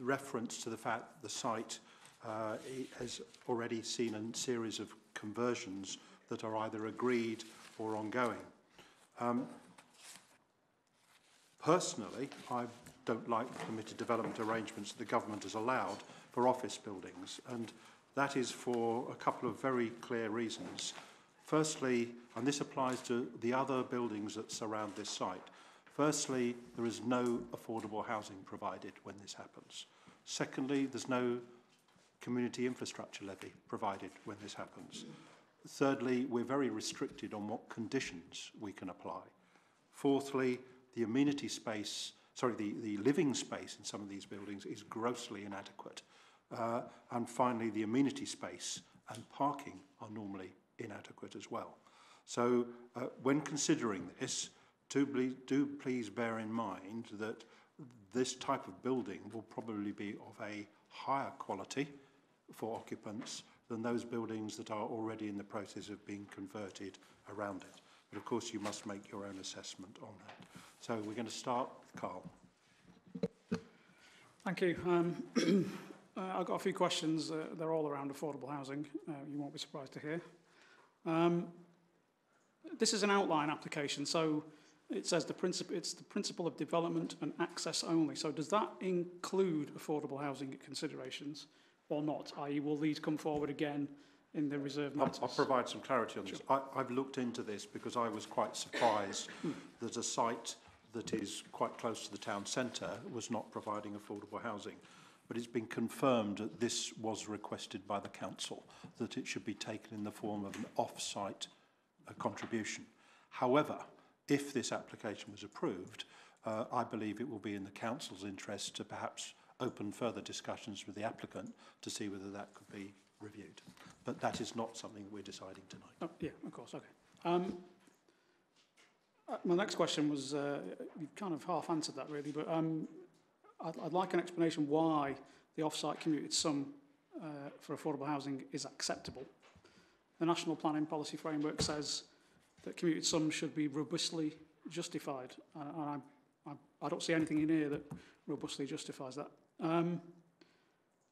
reference to the fact that the site uh, has already seen a series of conversions that are either agreed or ongoing. Um, personally, I don't like the permitted development arrangements that the government has allowed for office buildings. And that is for a couple of very clear reasons. Firstly, and this applies to the other buildings that surround this site, firstly, there is no affordable housing provided when this happens. Secondly, there's no community infrastructure levy provided when this happens. Thirdly, we're very restricted on what conditions we can apply. Fourthly, the amenity space sorry, the, the living space in some of these buildings is grossly inadequate. Uh, and finally, the amenity space and parking are normally inadequate as well. So uh, when considering this, do, do please bear in mind that this type of building will probably be of a higher quality for occupants than those buildings that are already in the process of being converted around it. But of course, you must make your own assessment on that. So we're going to start with Carl. Thank you. Um, uh, I've got a few questions. Uh, they're all around affordable housing. Uh, you won't be surprised to hear. Um, this is an outline application, so it says the principle, it's the principle of development and access only. So does that include affordable housing considerations or not? I.e., will these come forward again in the reserve matters? I'll, I'll provide some clarity on sure. this. I, I've looked into this because I was quite surprised hmm. that a site that is quite close to the town centre was not providing affordable housing. But it's been confirmed that this was requested by the council, that it should be taken in the form of an off-site uh, contribution. However, if this application was approved, uh, I believe it will be in the council's interest to perhaps open further discussions with the applicant to see whether that could be reviewed. But that is not something we're deciding tonight. Oh, yeah, of course, okay. Um, uh, my next question was, uh, you've kind of half answered that really, but um, I'd, I'd like an explanation why the off-site commuted sum uh, for affordable housing is acceptable. The National Planning Policy Framework says that commuted sums should be robustly justified, and I, I, I don't see anything in here that robustly justifies that. Um,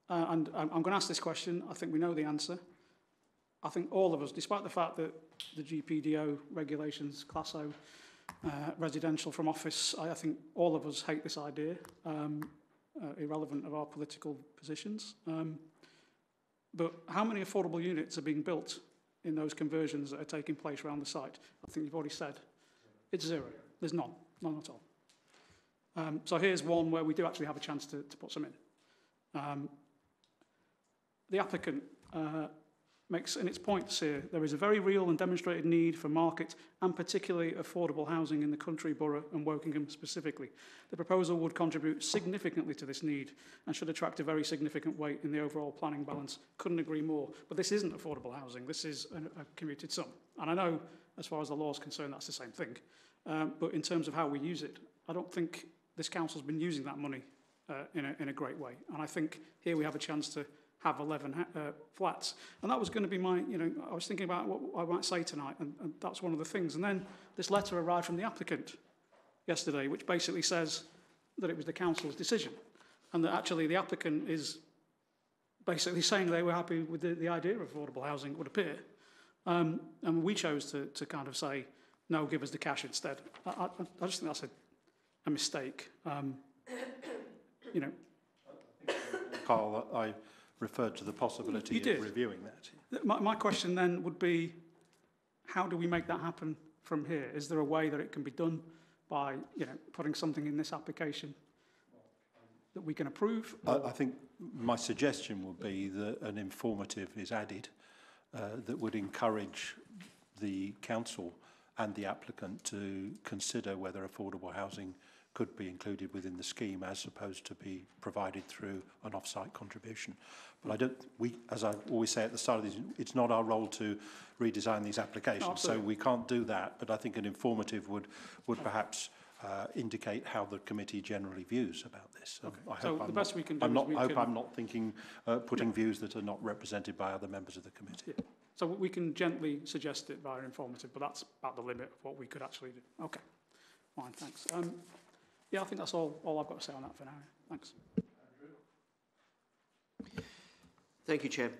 uh, and I'm, I'm going to ask this question. I think we know the answer. I think all of us, despite the fact that the GPDO regulations, Class O, uh, residential from office, I, I think all of us hate this idea, um, uh, irrelevant of our political positions. Um, but how many affordable units are being built in those conversions that are taking place around the site? I think you've already said it's zero. There's none, none at all. Um, so here's one where we do actually have a chance to, to put some in. Um, the applicant uh, makes in its points here, there is a very real and demonstrated need for market and particularly affordable housing in the country borough and Wokingham specifically. The proposal would contribute significantly to this need and should attract a very significant weight in the overall planning balance. Couldn't agree more. But this isn't affordable housing. This is a, commuted sum. And I know, as far as the law is concerned, that's the same thing. Um, but in terms of how we use it, I don't think this council's been using that money uh, in, a, in a great way. And I think here we have a chance to have 11 uh, flats. And that was going to be my, you know, I was thinking about what I might say tonight, and, and that's one of the things. And then this letter arrived from the applicant yesterday, which basically says that it was the council's decision, and that actually the applicant is basically saying they were happy with the, the idea of affordable housing, it would appear. Um, and we chose to, to kind of say, no, give us the cash instead. I, I, I just think that's a, a mistake. Um, you know, Carl, I referred to the possibility of reviewing that. My, my question then would be, how do we make that happen from here? Is there a way that it can be done by you know, putting something in this application that we can approve? I, I think my suggestion would be that an informative is added uh, that would encourage the council and the applicant to consider whether affordable housing could be included within the scheme as opposed to be provided through an off-site contribution. But I don't, we, as I always say at the start of these, it's not our role to redesign these applications, so we can't do that. But I think an informative would, would perhaps uh, indicate how the committee generally views about this. Um, okay. I so the I'm best not, we can do I'm not, I hope can... I'm not thinking, uh, putting yeah. views that are not represented by other members of the committee. Yeah. So we can gently suggest it via informative, but that's about the limit of what we could actually do. Okay, fine, thanks. Um, yeah, I think that's all, all I've got to say on that for now. Thanks. Thank you, Chair.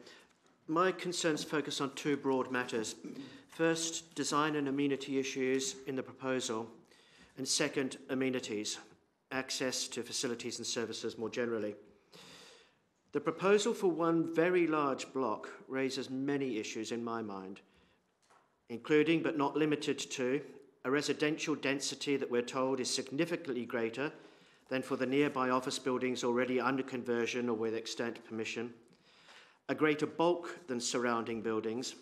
My concerns focus on two broad matters. First, design and amenity issues in the proposal, and second, amenities, access to facilities and services more generally. The proposal for one very large block raises many issues in my mind, including but not limited to a residential density that we're told is significantly greater than for the nearby office buildings already under conversion or with extant permission, a greater bulk than surrounding buildings,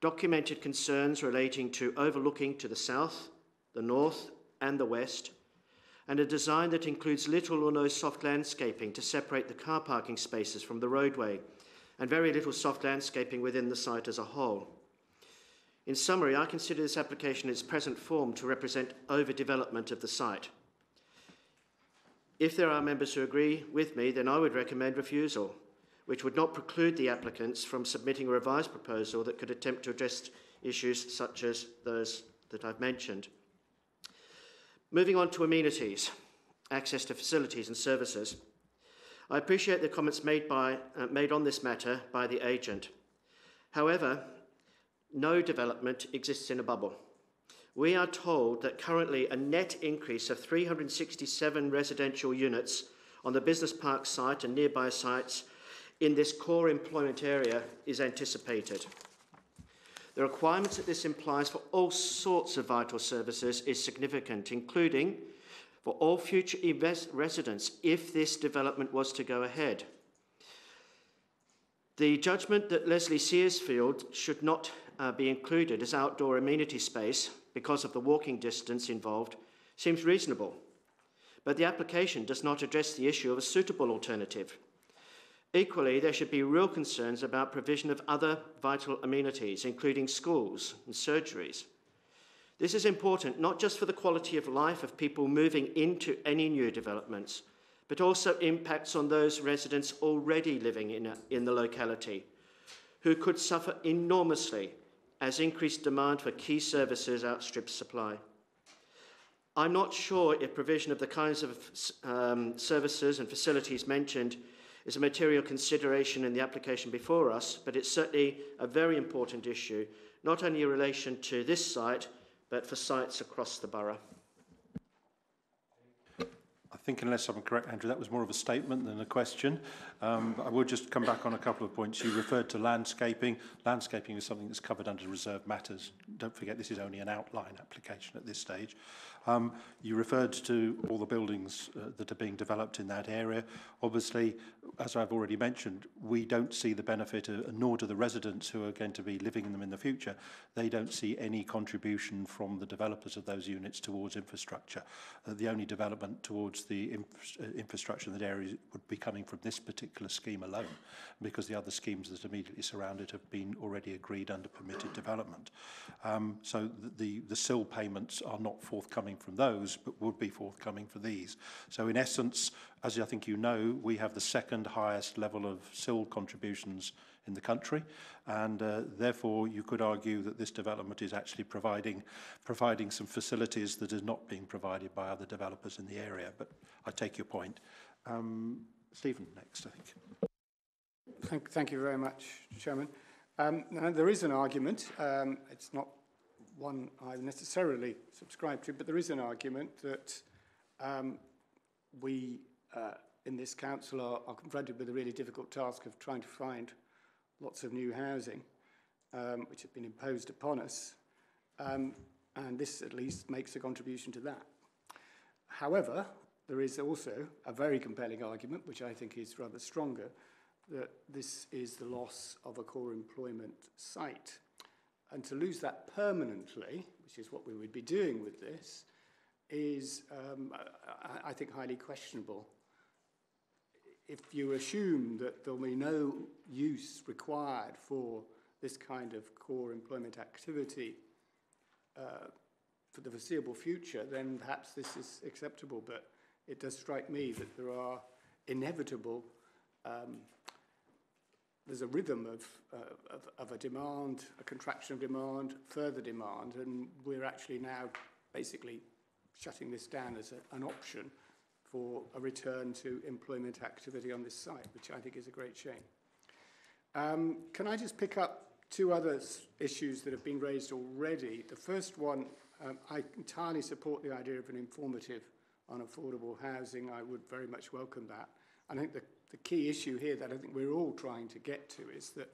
documented concerns relating to overlooking to the south, the north, and the west, and a design that includes little or no soft landscaping to separate the car parking spaces from the roadway, and very little soft landscaping within the site as a whole. In summary, I consider this application in its present form to represent overdevelopment of the site. If there are members who agree with me, then I would recommend refusal, which would not preclude the applicants from submitting a revised proposal that could attempt to address issues such as those that I've mentioned. Moving on to amenities, access to facilities and services. I appreciate the comments made, by, uh, made on this matter by the agent. However, no development exists in a bubble. We are told that currently a net increase of 367 residential units on the business park site and nearby sites in this core employment area is anticipated. The requirements that this implies for all sorts of vital services is significant, including for all future residents if this development was to go ahead. The judgment that Leslie Sears Field should not uh, be included as outdoor amenity space because of the walking distance involved seems reasonable, but the application does not address the issue of a suitable alternative. Equally, there should be real concerns about provision of other vital amenities, including schools and surgeries. This is important not just for the quality of life of people moving into any new developments, but also impacts on those residents already living in, a, in the locality, who could suffer enormously as increased demand for key services outstrips supply. I'm not sure if provision of the kinds of um, services and facilities mentioned is a material consideration in the application before us, but it's certainly a very important issue, not only in relation to this site, but for sites across the borough. Think unless I'm correct, Andrew, that was more of a statement than a question. Um, I will just come back on a couple of points. You referred to landscaping. Landscaping is something that's covered under reserved matters. Don't forget this is only an outline application at this stage. Um, you referred to all the buildings uh, that are being developed in that area. Obviously, as I've already mentioned, we don't see the benefit, uh, nor do the residents who are going to be living in them in the future. They don't see any contribution from the developers of those units towards infrastructure. Uh, the only development towards the inf uh, infrastructure in that area would be coming from this particular scheme alone, because the other schemes that immediately surround it have been already agreed under permitted development. Um, so the, the, the CIL payments are not forthcoming from those, but would be forthcoming for these. So in essence, as I think you know, we have the second highest level of CIL contributions in the country, and uh, therefore you could argue that this development is actually providing, providing some facilities that is not being provided by other developers in the area. But I take your point. Um, Stephen, next, I think. Thank, thank you very much, Chairman. Um, now, there is an argument, um, it's not one I necessarily subscribe to, but there is an argument that um, we uh, in this council are, are confronted with a really difficult task of trying to find lots of new housing, um, which have been imposed upon us. Um, and this at least makes a contribution to that. However, there is also a very compelling argument, which I think is rather stronger, that this is the loss of a core employment site. And to lose that permanently, which is what we would be doing with this, is, um, I, I think, highly questionable. If you assume that there will be no use required for this kind of core employment activity uh, for the foreseeable future, then perhaps this is acceptable. But it does strike me that there are inevitable, um, there's a rhythm of, uh, of, of a demand, a contraction of demand, further demand, and we're actually now basically shutting this down as a, an option for a return to employment activity on this site, which I think is a great shame. Um, can I just pick up two other issues that have been raised already? The first one, um, I entirely support the idea of an informative on affordable housing. I would very much welcome that. I think the, the key issue here that I think we're all trying to get to is that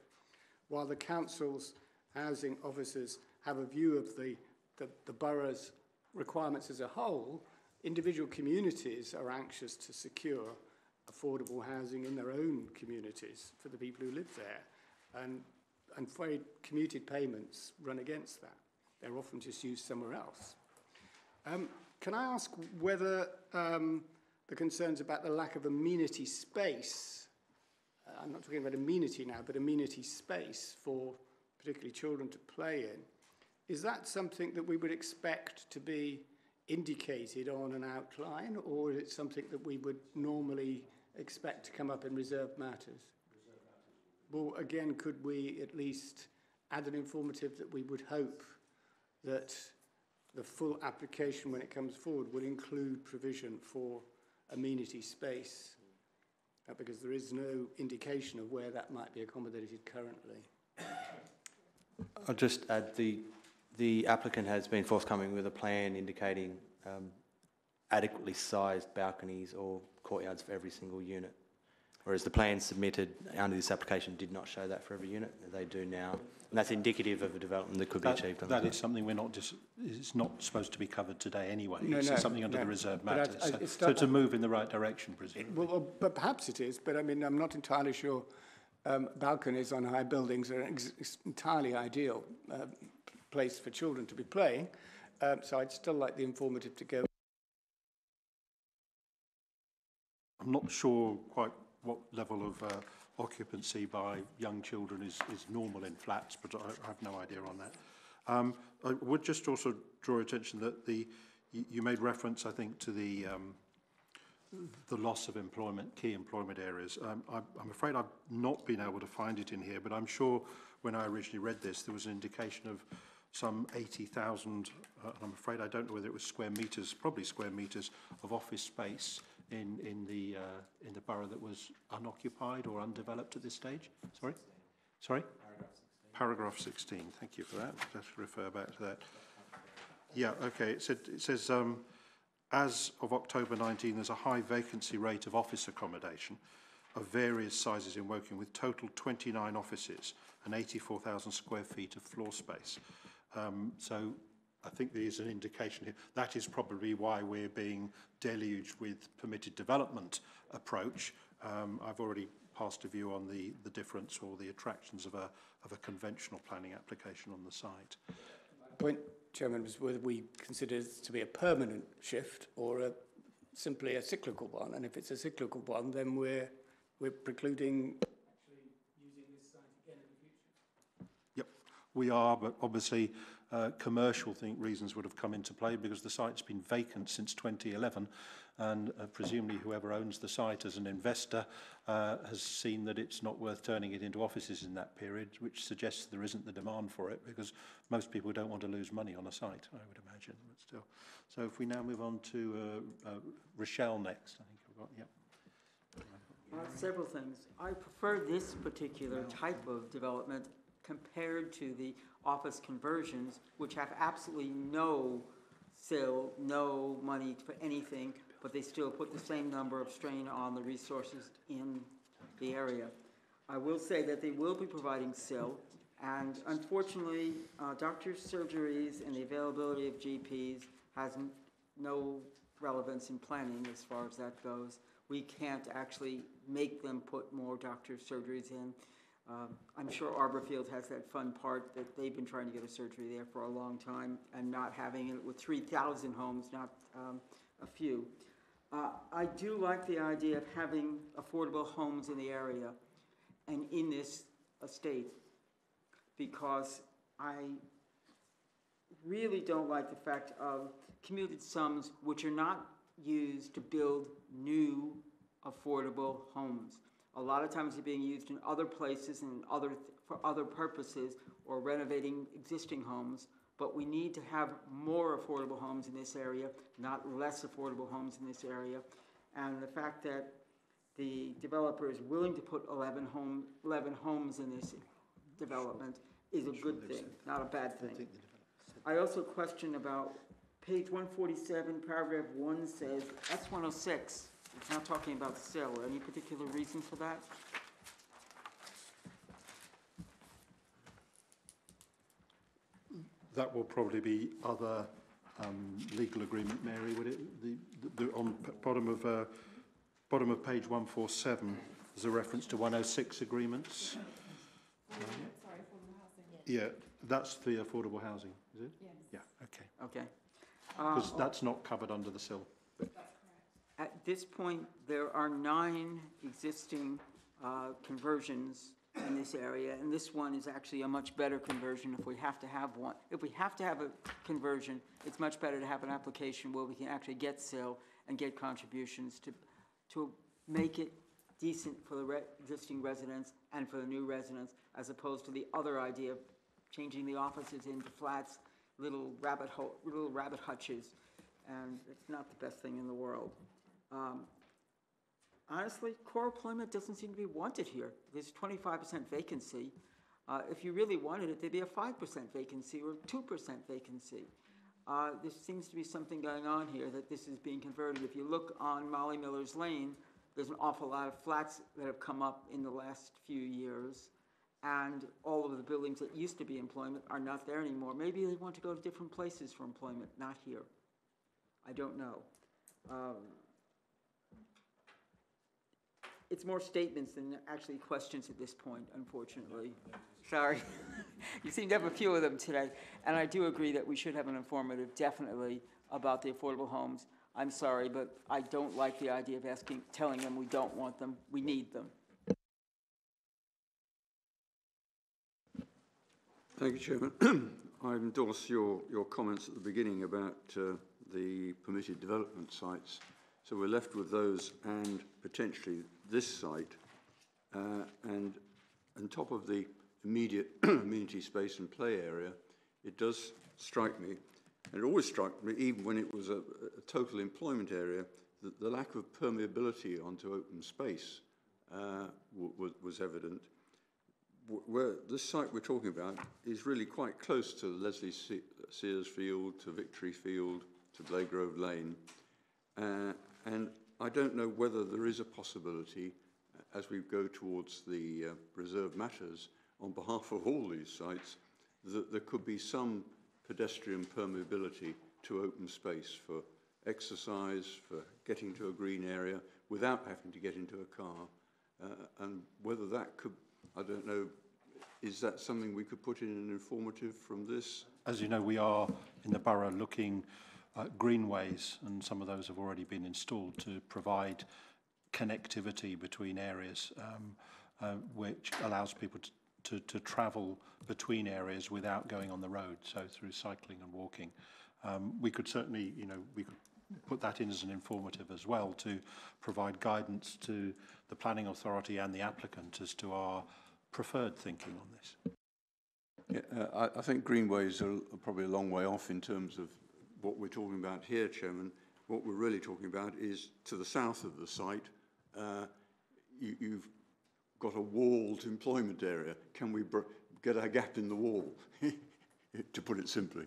while the council's housing officers have a view of the, the, the borough's requirements as a whole, individual communities are anxious to secure affordable housing in their own communities for the people who live there. And, and very commuted payments run against that. They're often just used somewhere else. Um, can I ask whether um, the concerns about the lack of amenity space, uh, I'm not talking about amenity now, but amenity space for particularly children to play in, is that something that we would expect to be indicated on an outline, or is it something that we would normally expect to come up in reserved matters? Well, again, could we at least add an informative that we would hope that the full application, when it comes forward, will include provision for amenity space, uh, because there is no indication of where that might be accommodated currently. I'll just add the the applicant has been forthcoming with a plan indicating um, adequately sized balconies or courtyards for every single unit. Whereas the plan submitted under this application did not show that for every unit, they do now. And that's indicative of a development that could that, be achieved on That is something we're not just, it's not supposed to be covered today anyway. No, it's no, something under no. the reserved But I- matters. I- so, it's so not- to move in the right direction, presumably. Well, well, but perhaps it is, but I mean, I'm not entirely sure um, balconies on high buildings are ex- entirely ideal uh, place for children to be playing. Um, so I'd still like the informative to go. I'm not sure quite what level of uh, occupancy by young children is, is normal in flats, but I, I have no idea on that. Um, I would just also draw attention that the you, made reference, I think, to the um, the loss of employment, key employment areas. Um, I, I'm afraid I've not been able to find it in here, but I'm sure when I originally read this, there was an indication of some 80,000, uh, and I'm afraid I don't know whether it was square metres, probably square metres of office space in, in, the, uh, in the borough that was unoccupied or undeveloped at this stage. Sorry? Sorry? Paragraph 16. Thank you for that. Let's refer back to that. Yeah, okay. It, said, it says, um, as of October 19, there's a high vacancy rate of office accommodation of various sizes in Woking with total 29 offices and 84,000 square feet of floor space. Um, so I think there is an indication here. That is probably why we're being deluged with permitted development approach. Um, I've already passed a view on the, the difference or the attractions of a, of a conventional planning application on the site. Point, Chairman, was whether we consider this to be a permanent shift or a, simply a cyclical one. And if it's a cyclical one, then we're, we're precluding we are, but obviously uh, commercial think reasons would have come into play because the site's been vacant since 2011 and uh, presumably whoever owns the site as an investor uh, has seen that it's not worth turning it into offices in that period, which suggests there isn't the demand for it because most people don't want to lose money on a site, I would imagine, but still. So if we now move on to uh, uh, Rochelle next, I think we've got, yep. Several things. I prefer this particular type of development compared to the office conversions, which have absolutely no sale, no money for anything, but they still put the same number of strain on the resources in the area. I will say that they will be providing CIL, and unfortunately, uh, doctors' surgeries and the availability of GPs has no relevance in planning as far as that goes. We can't actually make them put more doctors' surgeries in. Um, I'm sure Arborfield has that fun part that they've been trying to get a surgery there for a long time and not having it with 3,000 homes, not um, a few. Uh, I do like the idea of having affordable homes in the area and in this estate because I really don't like the fact of commuted sums which are not used to build new affordable homes. A lot of times they're being used in other places and other for other purposes or renovating existing homes. But we need to have more affordable homes in this area, not less affordable homes in this area. And the fact that the developer is willing to put 11, home, 11 homes in this development is a good thing, not a bad thing. I also question about page 147, paragraph 1 says S106. It's not talking about CIL. Any particular reason for that? That will probably be other um, legal agreement, Mary, would it? The, the, the on bottom of uh, bottom of page 147, there's a reference to 106 agreements. Um, yeah, that's the affordable housing, is it? Yes. Yeah, okay. Okay. Because Uh, that's not covered under the CIL. At this point, there are nine existing uh, conversions in this area, and this one is actually a much better conversion if we have to have one. If we have to have a conversion, it's much better to have an application where we can actually get CIL and get contributions to, to make it decent for the re- existing residents and for the new residents, as opposed to the other idea of changing the offices into flats, little rabbit hole, little rabbit hutches, and it's not the best thing in the world. Um, honestly, core employment doesn't seem to be wanted here. There's 25% vacancy. Uh, if you really wanted it, there'd be a 5% vacancy or 2% vacancy. Uh, there seems to be something going on here that this is being converted. If you look on Molly Millars Lane, there's an awful lot of flats that have come up in the last few years. And all of the buildings that used to be employment are not there anymore. Maybe they want to go to different places for employment, not here. I don't know. Um, it's more statements than actually questions at this point, unfortunately. Sorry. you seem to have a few of them today. And I do agree that we should have an informative, definitely, about the affordable homes. I'm sorry, but I don't like the idea of asking, telling them we don't want them. We need them. Thank you, Chairman. I endorse your, your comments at the beginning about uh, the permitted development sites. So we're left with those and potentially this site. Uh, and on top of the immediate amenity space and play area, it does strike me, and it always struck me, even when it was a, a total employment area, that the lack of permeability onto open space uh, was, evident where this site we're talking about is really quite close to Leslie Se Sears Field, to Victory Field, to Blagrove Lane. Uh, and I don't know whether there is a possibility, uh, as we go towards the uh, reserve matters, on behalf of all these sites, that there could be some pedestrian permeability to open space for exercise, for getting to a green area without having to get into a car, uh, and whether that could I don't know, is that something we could put in an informative from this? As you know, we are in the borough looking at greenways, and some of those have already been installed to provide connectivity between areas, um, uh, which allows people to, to, to travel between areas without going on the road, so through cycling and walking. Um, we could certainly, you know, we could put that in as an informative as well to provide guidance to the planning authority and the applicant as to our preferred thinking on this. Yeah, uh, I, I think greenways are probably a long way off in terms of what we're talking about here, Chairman. What we're really talking about is to the south of the site, uh, you, you've got a walled employment area. Can we get a gap in the wall, to put it simply.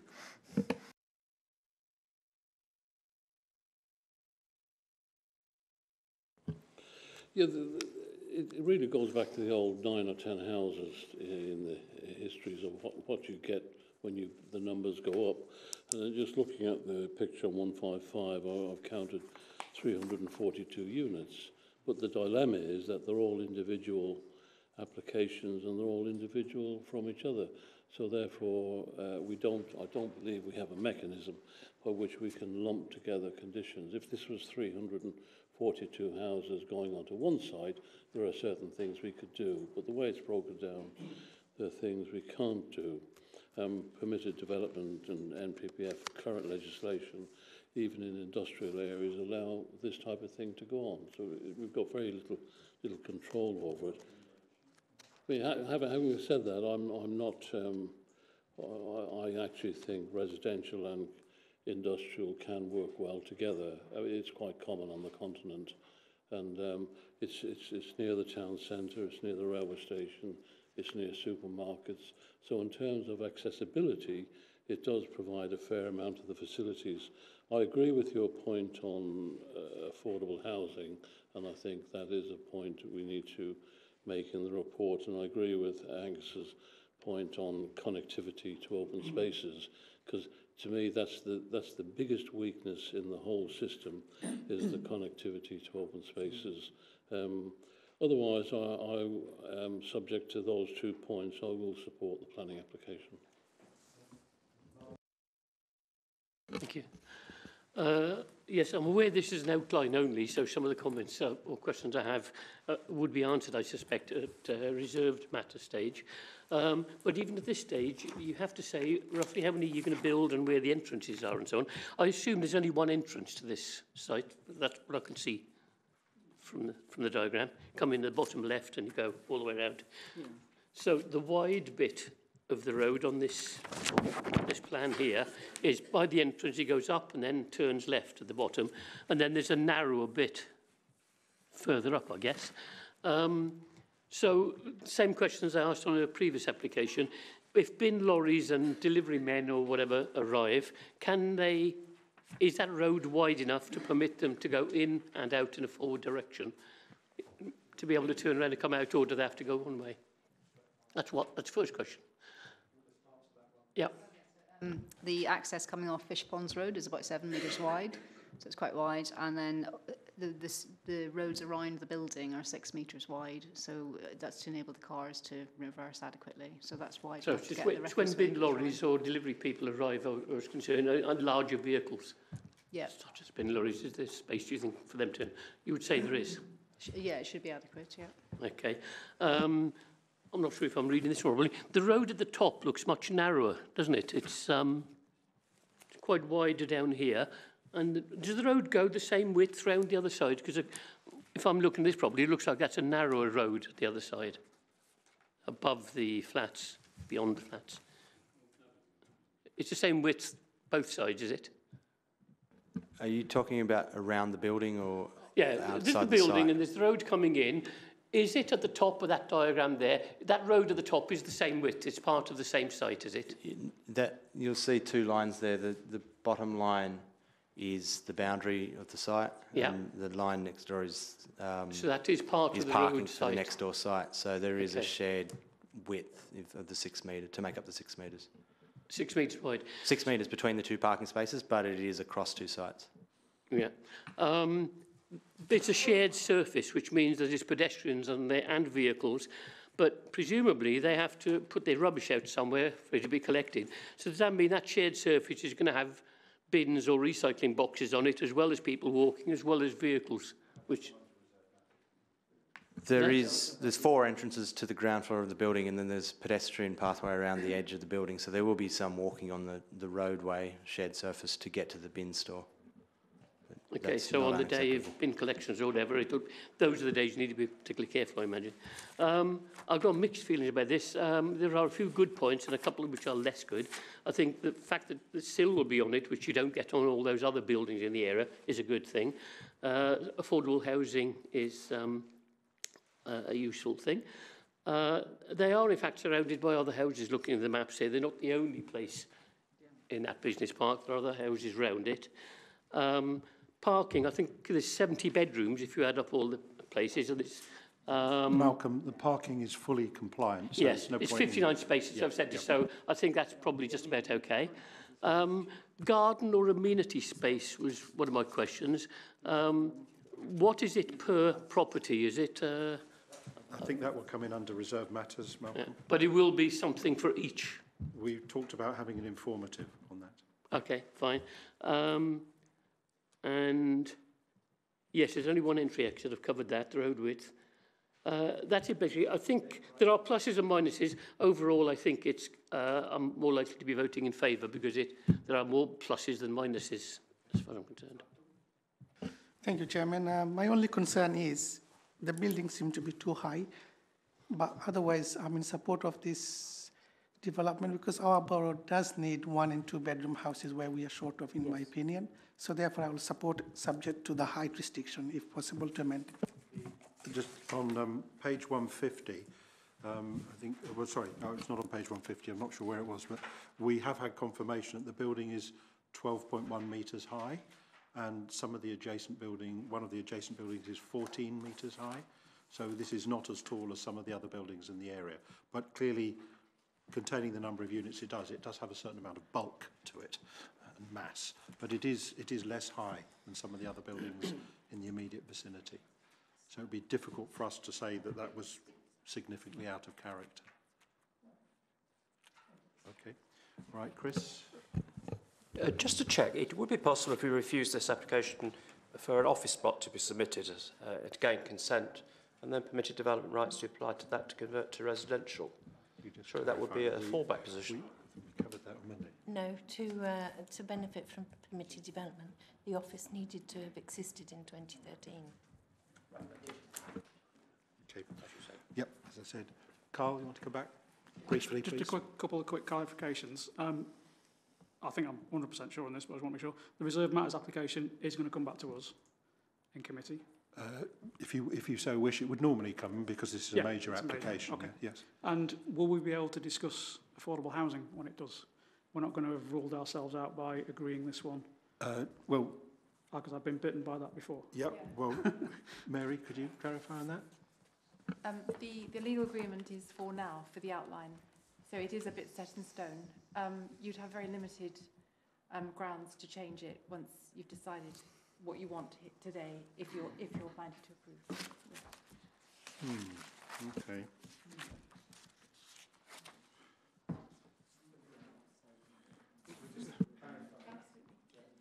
Yeah, the, the, it, really goes back to the old nine or ten houses in the histories of what, what you get when you the numbers go up. And just looking at the picture on 155, I, I've counted 342 units. But the dilemma is that they're all individual applications and they're all individual from each other. So therefore, uh, we don't, I don't believe we have a mechanism by which we can lump together conditions. If this was 342 houses going onto one site, there are certain things we could do. But the way it's broken down, there are things we can't do. Um, permitted development and NPPF current legislation, even in industrial areas, allow this type of thing to go on. So we've got very little, little control over it. I mean, having, said that, I'm, I'm not, um, I, I actually think residential and industrial can work well together. I mean, it's quite common on the continent. And um, it's, it's, it's near the town centre, it's near the railway station, it's near supermarkets. So in terms of accessibility, it does provide a fair amount of the facilities. I agree with your point on uh, affordable housing, and I think that is a point we need to make in the report. And I agree with Angus's point on connectivity to open spaces, because to me that's the that's the biggest weakness in the whole system is the connectivity to open spaces. Um, otherwise, I, I am subject to those two points. I will support the planning application. Thank you. Uh, yes, I'm aware this is an outline only, so some of the comments uh, or questions I have uh, would be answered, I suspect, at uh, reserved matter stage. Um, but even at this stage, you have to say roughly how many you're going to build and where the entrances are and so on. I assume there's only one entrance to this site. That's what I can see from the, from the diagram. Come in the bottom left and you go all the way around. Yeah. So the wide bit of the road on this, this plan here is by the entrance he goes up and then turns left at the bottom and then there's a narrower bit further up I guess. Um, so same questions I asked on a previous application. If bin lorries and delivery men or whatever arrive, can they, Is that road wide enough to permit them to go in and out in a forward direction? To be able to turn around and come out, or do they have to go one way? That's what. That's first question. Yeah. Um, the access coming off Fish Ponds Road is about seven metres wide, so it's quite wide. And then the, the, the roads around the building are six metres wide, so uh, that's to enable the cars to reverse adequately. So that's why. So it's, when, it's when bin lorries or delivery people arrive or, or is concerned, and larger vehicles. Yeah. It's not just bin lorries. Is there space, do you think, for them to? You would say there is. Yeah, it should be adequate. Yeah. Okay. Um, I'm not sure if I'm reading this wrong. The road at the top looks much narrower, doesn't it? It's um, quite wider down here. And does the road go the same width round the other side? Because if I'm looking at this properly, it looks like that's a narrower road at the other side, above the flats, beyond the flats. It's the same width both sides, is it? Are you talking about around the building or yeah, there's the building the and there's the road coming in. Is it at the top of that diagram there? That road at the top is the same width. It's part of the same site, is it? That you'll see two lines there. The the bottom line is the boundary of the site. Yeah. And the line next door is um, so that is part is of the parking road for site. the next door site. So there is okay. a shared width of the six metre to make up the six metres. Six metres wide. Six metres between the two parking spaces, but it is across two sites. Yeah. Um, it's a shared surface, which means that it's pedestrians and, and vehicles, but presumably they have to put their rubbish out somewhere for it to be collected. So does that mean that shared surface is going to have bins or recycling boxes on it, as well as people walking, as well as vehicles, which... There is, there's four entrances to the ground floor of the building and then there's pedestrian pathway around the edge of the building. So there will be some walking on the, the roadway shared surface to get to the bin store. Okay, That's so on the day of bin collections or whatever, it'll, those are the days you need to be particularly careful, I imagine. Um, I've got mixed feelings about this. Um, there are a few good points and a couple of which are less good. I think the fact that the CIL will be on it, which you don't get on all those other buildings in the area, is a good thing. Uh, affordable housing is um, a, a useful thing. Uh, they are, in fact, surrounded by other houses. Looking at the maps here, they're not the only place in that business park. There are other houses round it. Um, parking, I think there's 70 bedrooms if you add up all the places. And it's, um, Malcolm, the parking is fully compliant. So yes, no it's point in- 59 spaces, Yeah, I've said, yeah. so I think that's probably just about okay. Um, garden or amenity space was one of my questions. Um, what is it per property? Is it, uh, I think that will come in under reserved matters, Malcolm. but it will be something for each? We talked about having an informative on that. Okay, fine. Um, and yes, there's only one entry exit. I've covered that, the road width. Uh, that's it basically. I think there are pluses and minuses. Overall, I think it's uh, I'm more likely to be voting in favour because it there are more pluses than minuses as far as I'm concerned. Thank you, Chairman. Uh, my only concern is the buildings seem to be too high, but otherwise I'm in support of this development because our borough does need one and two bedroom houses where we are short of, in my opinion. So therefore, I will support subject to the height restriction, if possible, to amend. Just on um, page 150, um, I think, well, sorry, no, it's not on page 150, I'm not sure where it was, but we have had confirmation that the building is 12.1 metres high, and some of the adjacent building, one of the adjacent buildings is 14 metres high. So this is not as tall as some of the other buildings in the area. But clearly, containing the number of units it does, it does have a certain amount of bulk to it and mass. But it is, it is less high than some of the other buildings in the immediate vicinity. So it would be difficult for us to say that that was significantly out of character. Okay. Right, Chris? Uh, just to check, it would be possible if we refuse this application for an office block to be submitted as, uh, to gain consent and then permitted development rights to apply to that to convert to residential. Sure, that would be a clarify. fallback position. We covered that on Monday. No, to, uh, to benefit from permitted development, the office needed to have existed in 2013. Okay. Yep, as I said. Carl, you want to come back briefly, Just please? a quick, couple of quick clarifications. Um, I think I'm 100% sure on this, but I just want to make sure. The reserve matters application is going to come back to us in committee. Uh, if you if you so wish, it would normally come because this is Yeah, a major it's a major, application. okay. Yes. And will we be able to discuss affordable housing when it does? We're not going to have ruled ourselves out by agreeing this one, Uh, well, because I've been bitten by that before. Yep. Well, Mary, could you clarify on that? Um, the, the legal agreement is for now, for the outline. So it is a bit set in stone. Um, you'd have very limited um, grounds to change it once you've decided what you want today, if you're, if you're planning to approve. Yeah. Hmm. Okay.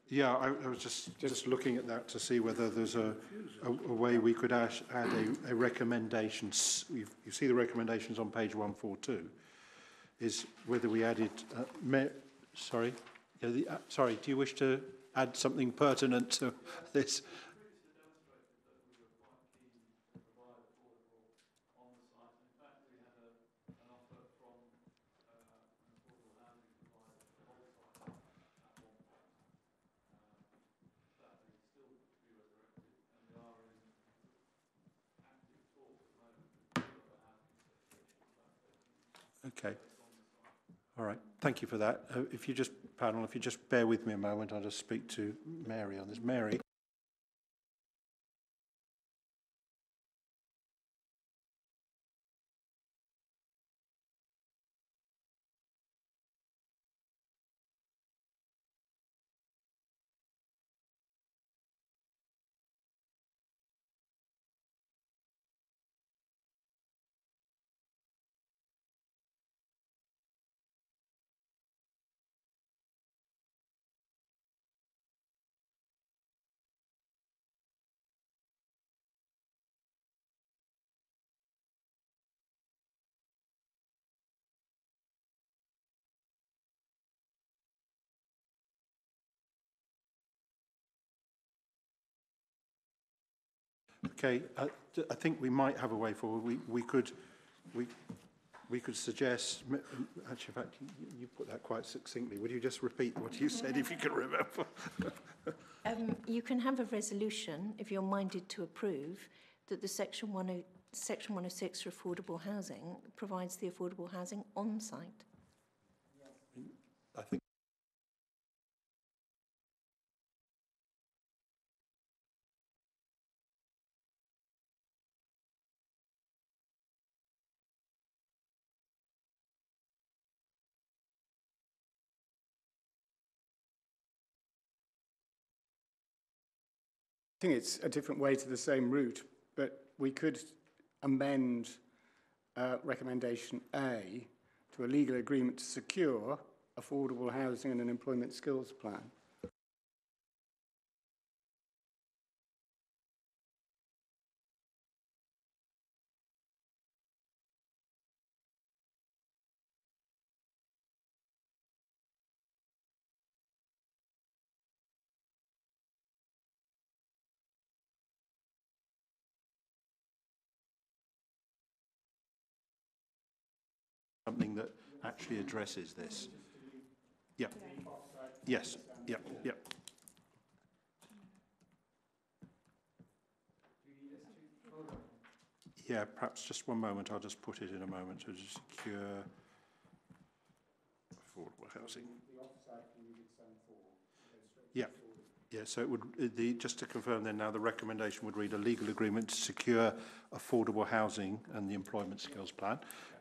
Yeah, I, I was just, just looking at that to see whether there's a, a, a way we could add, add a, a recommendation. You, see the recommendations on page 142, is whether we added, uh, sorry, yeah, the, uh, sorry, do you wish to add something pertinent to this? Okay. All right. Thank you for that. Uh, if you just, panel, if you just bear with me a moment, I'll just speak to Mary on this. Mary? Okay, uh, d- I think we might have a way forward. We, we could, we, we could suggest, actually, in fact, you, you put that quite succinctly. Would you just repeat what you said if you can remember? Um, you can have a resolution, if you're minded to approve, that the section 10 Section 106 for affordable housing provides the affordable housing on site. I think it's a different way to the same route, but we could amend uh, recommendation A to a legal agreement to secure affordable housing and an employment skills plan. Actually addresses this. Yeah. Yes, yeah, yeah. Yeah, perhaps just one moment, I'll just put it in a moment to secure affordable housing. Yeah, yeah, so it would, the, just to confirm then now, the recommendation would read a legal agreement to secure affordable housing and the employment skills plan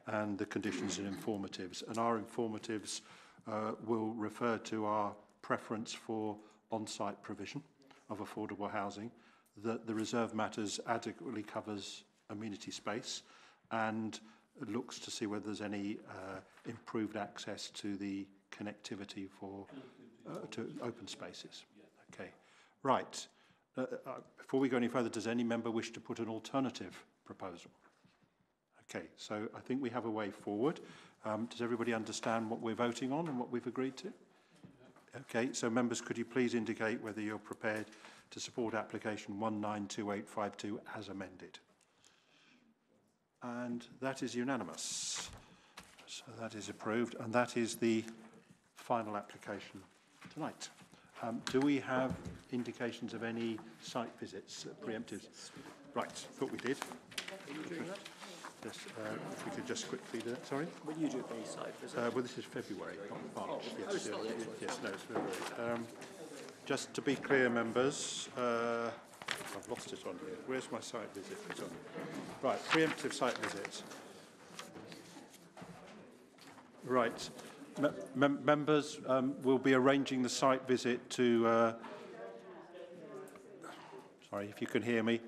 and the conditions and informatives. And our informatives uh, will refer to our preference for on-site provision of affordable housing, that the reserve matters adequately covers amenity space and looks to see whether there's any uh, improved access to the connectivity for uh, to open spaces. Okay, right. Uh, uh, before we go any further, does any member wish to put an alternative proposal? Okay, so I think we have a way forward. Um, does everybody understand what we're voting on and what we've agreed to? Okay, so members, could you please indicate whether you're prepared to support application 192852 as amended? And that is unanimous. So that is approved, and that is the final application tonight. Um, do we have indications of any site visits, uh, preemptives? Right, thought we did. Yes, uh, if we could just quickly do that, sorry? Will you do a site visit? Uh, well, this is February, not March. Oh, yes, oh, yes, yes, no, it's February. Um, just to be clear, members, uh, I've lost it on here. Where's my site visit? It's on. Right, preemptive site visits. Right. Me- mem- members, um, will be arranging the site visit to. Uh, sorry, if you can hear me.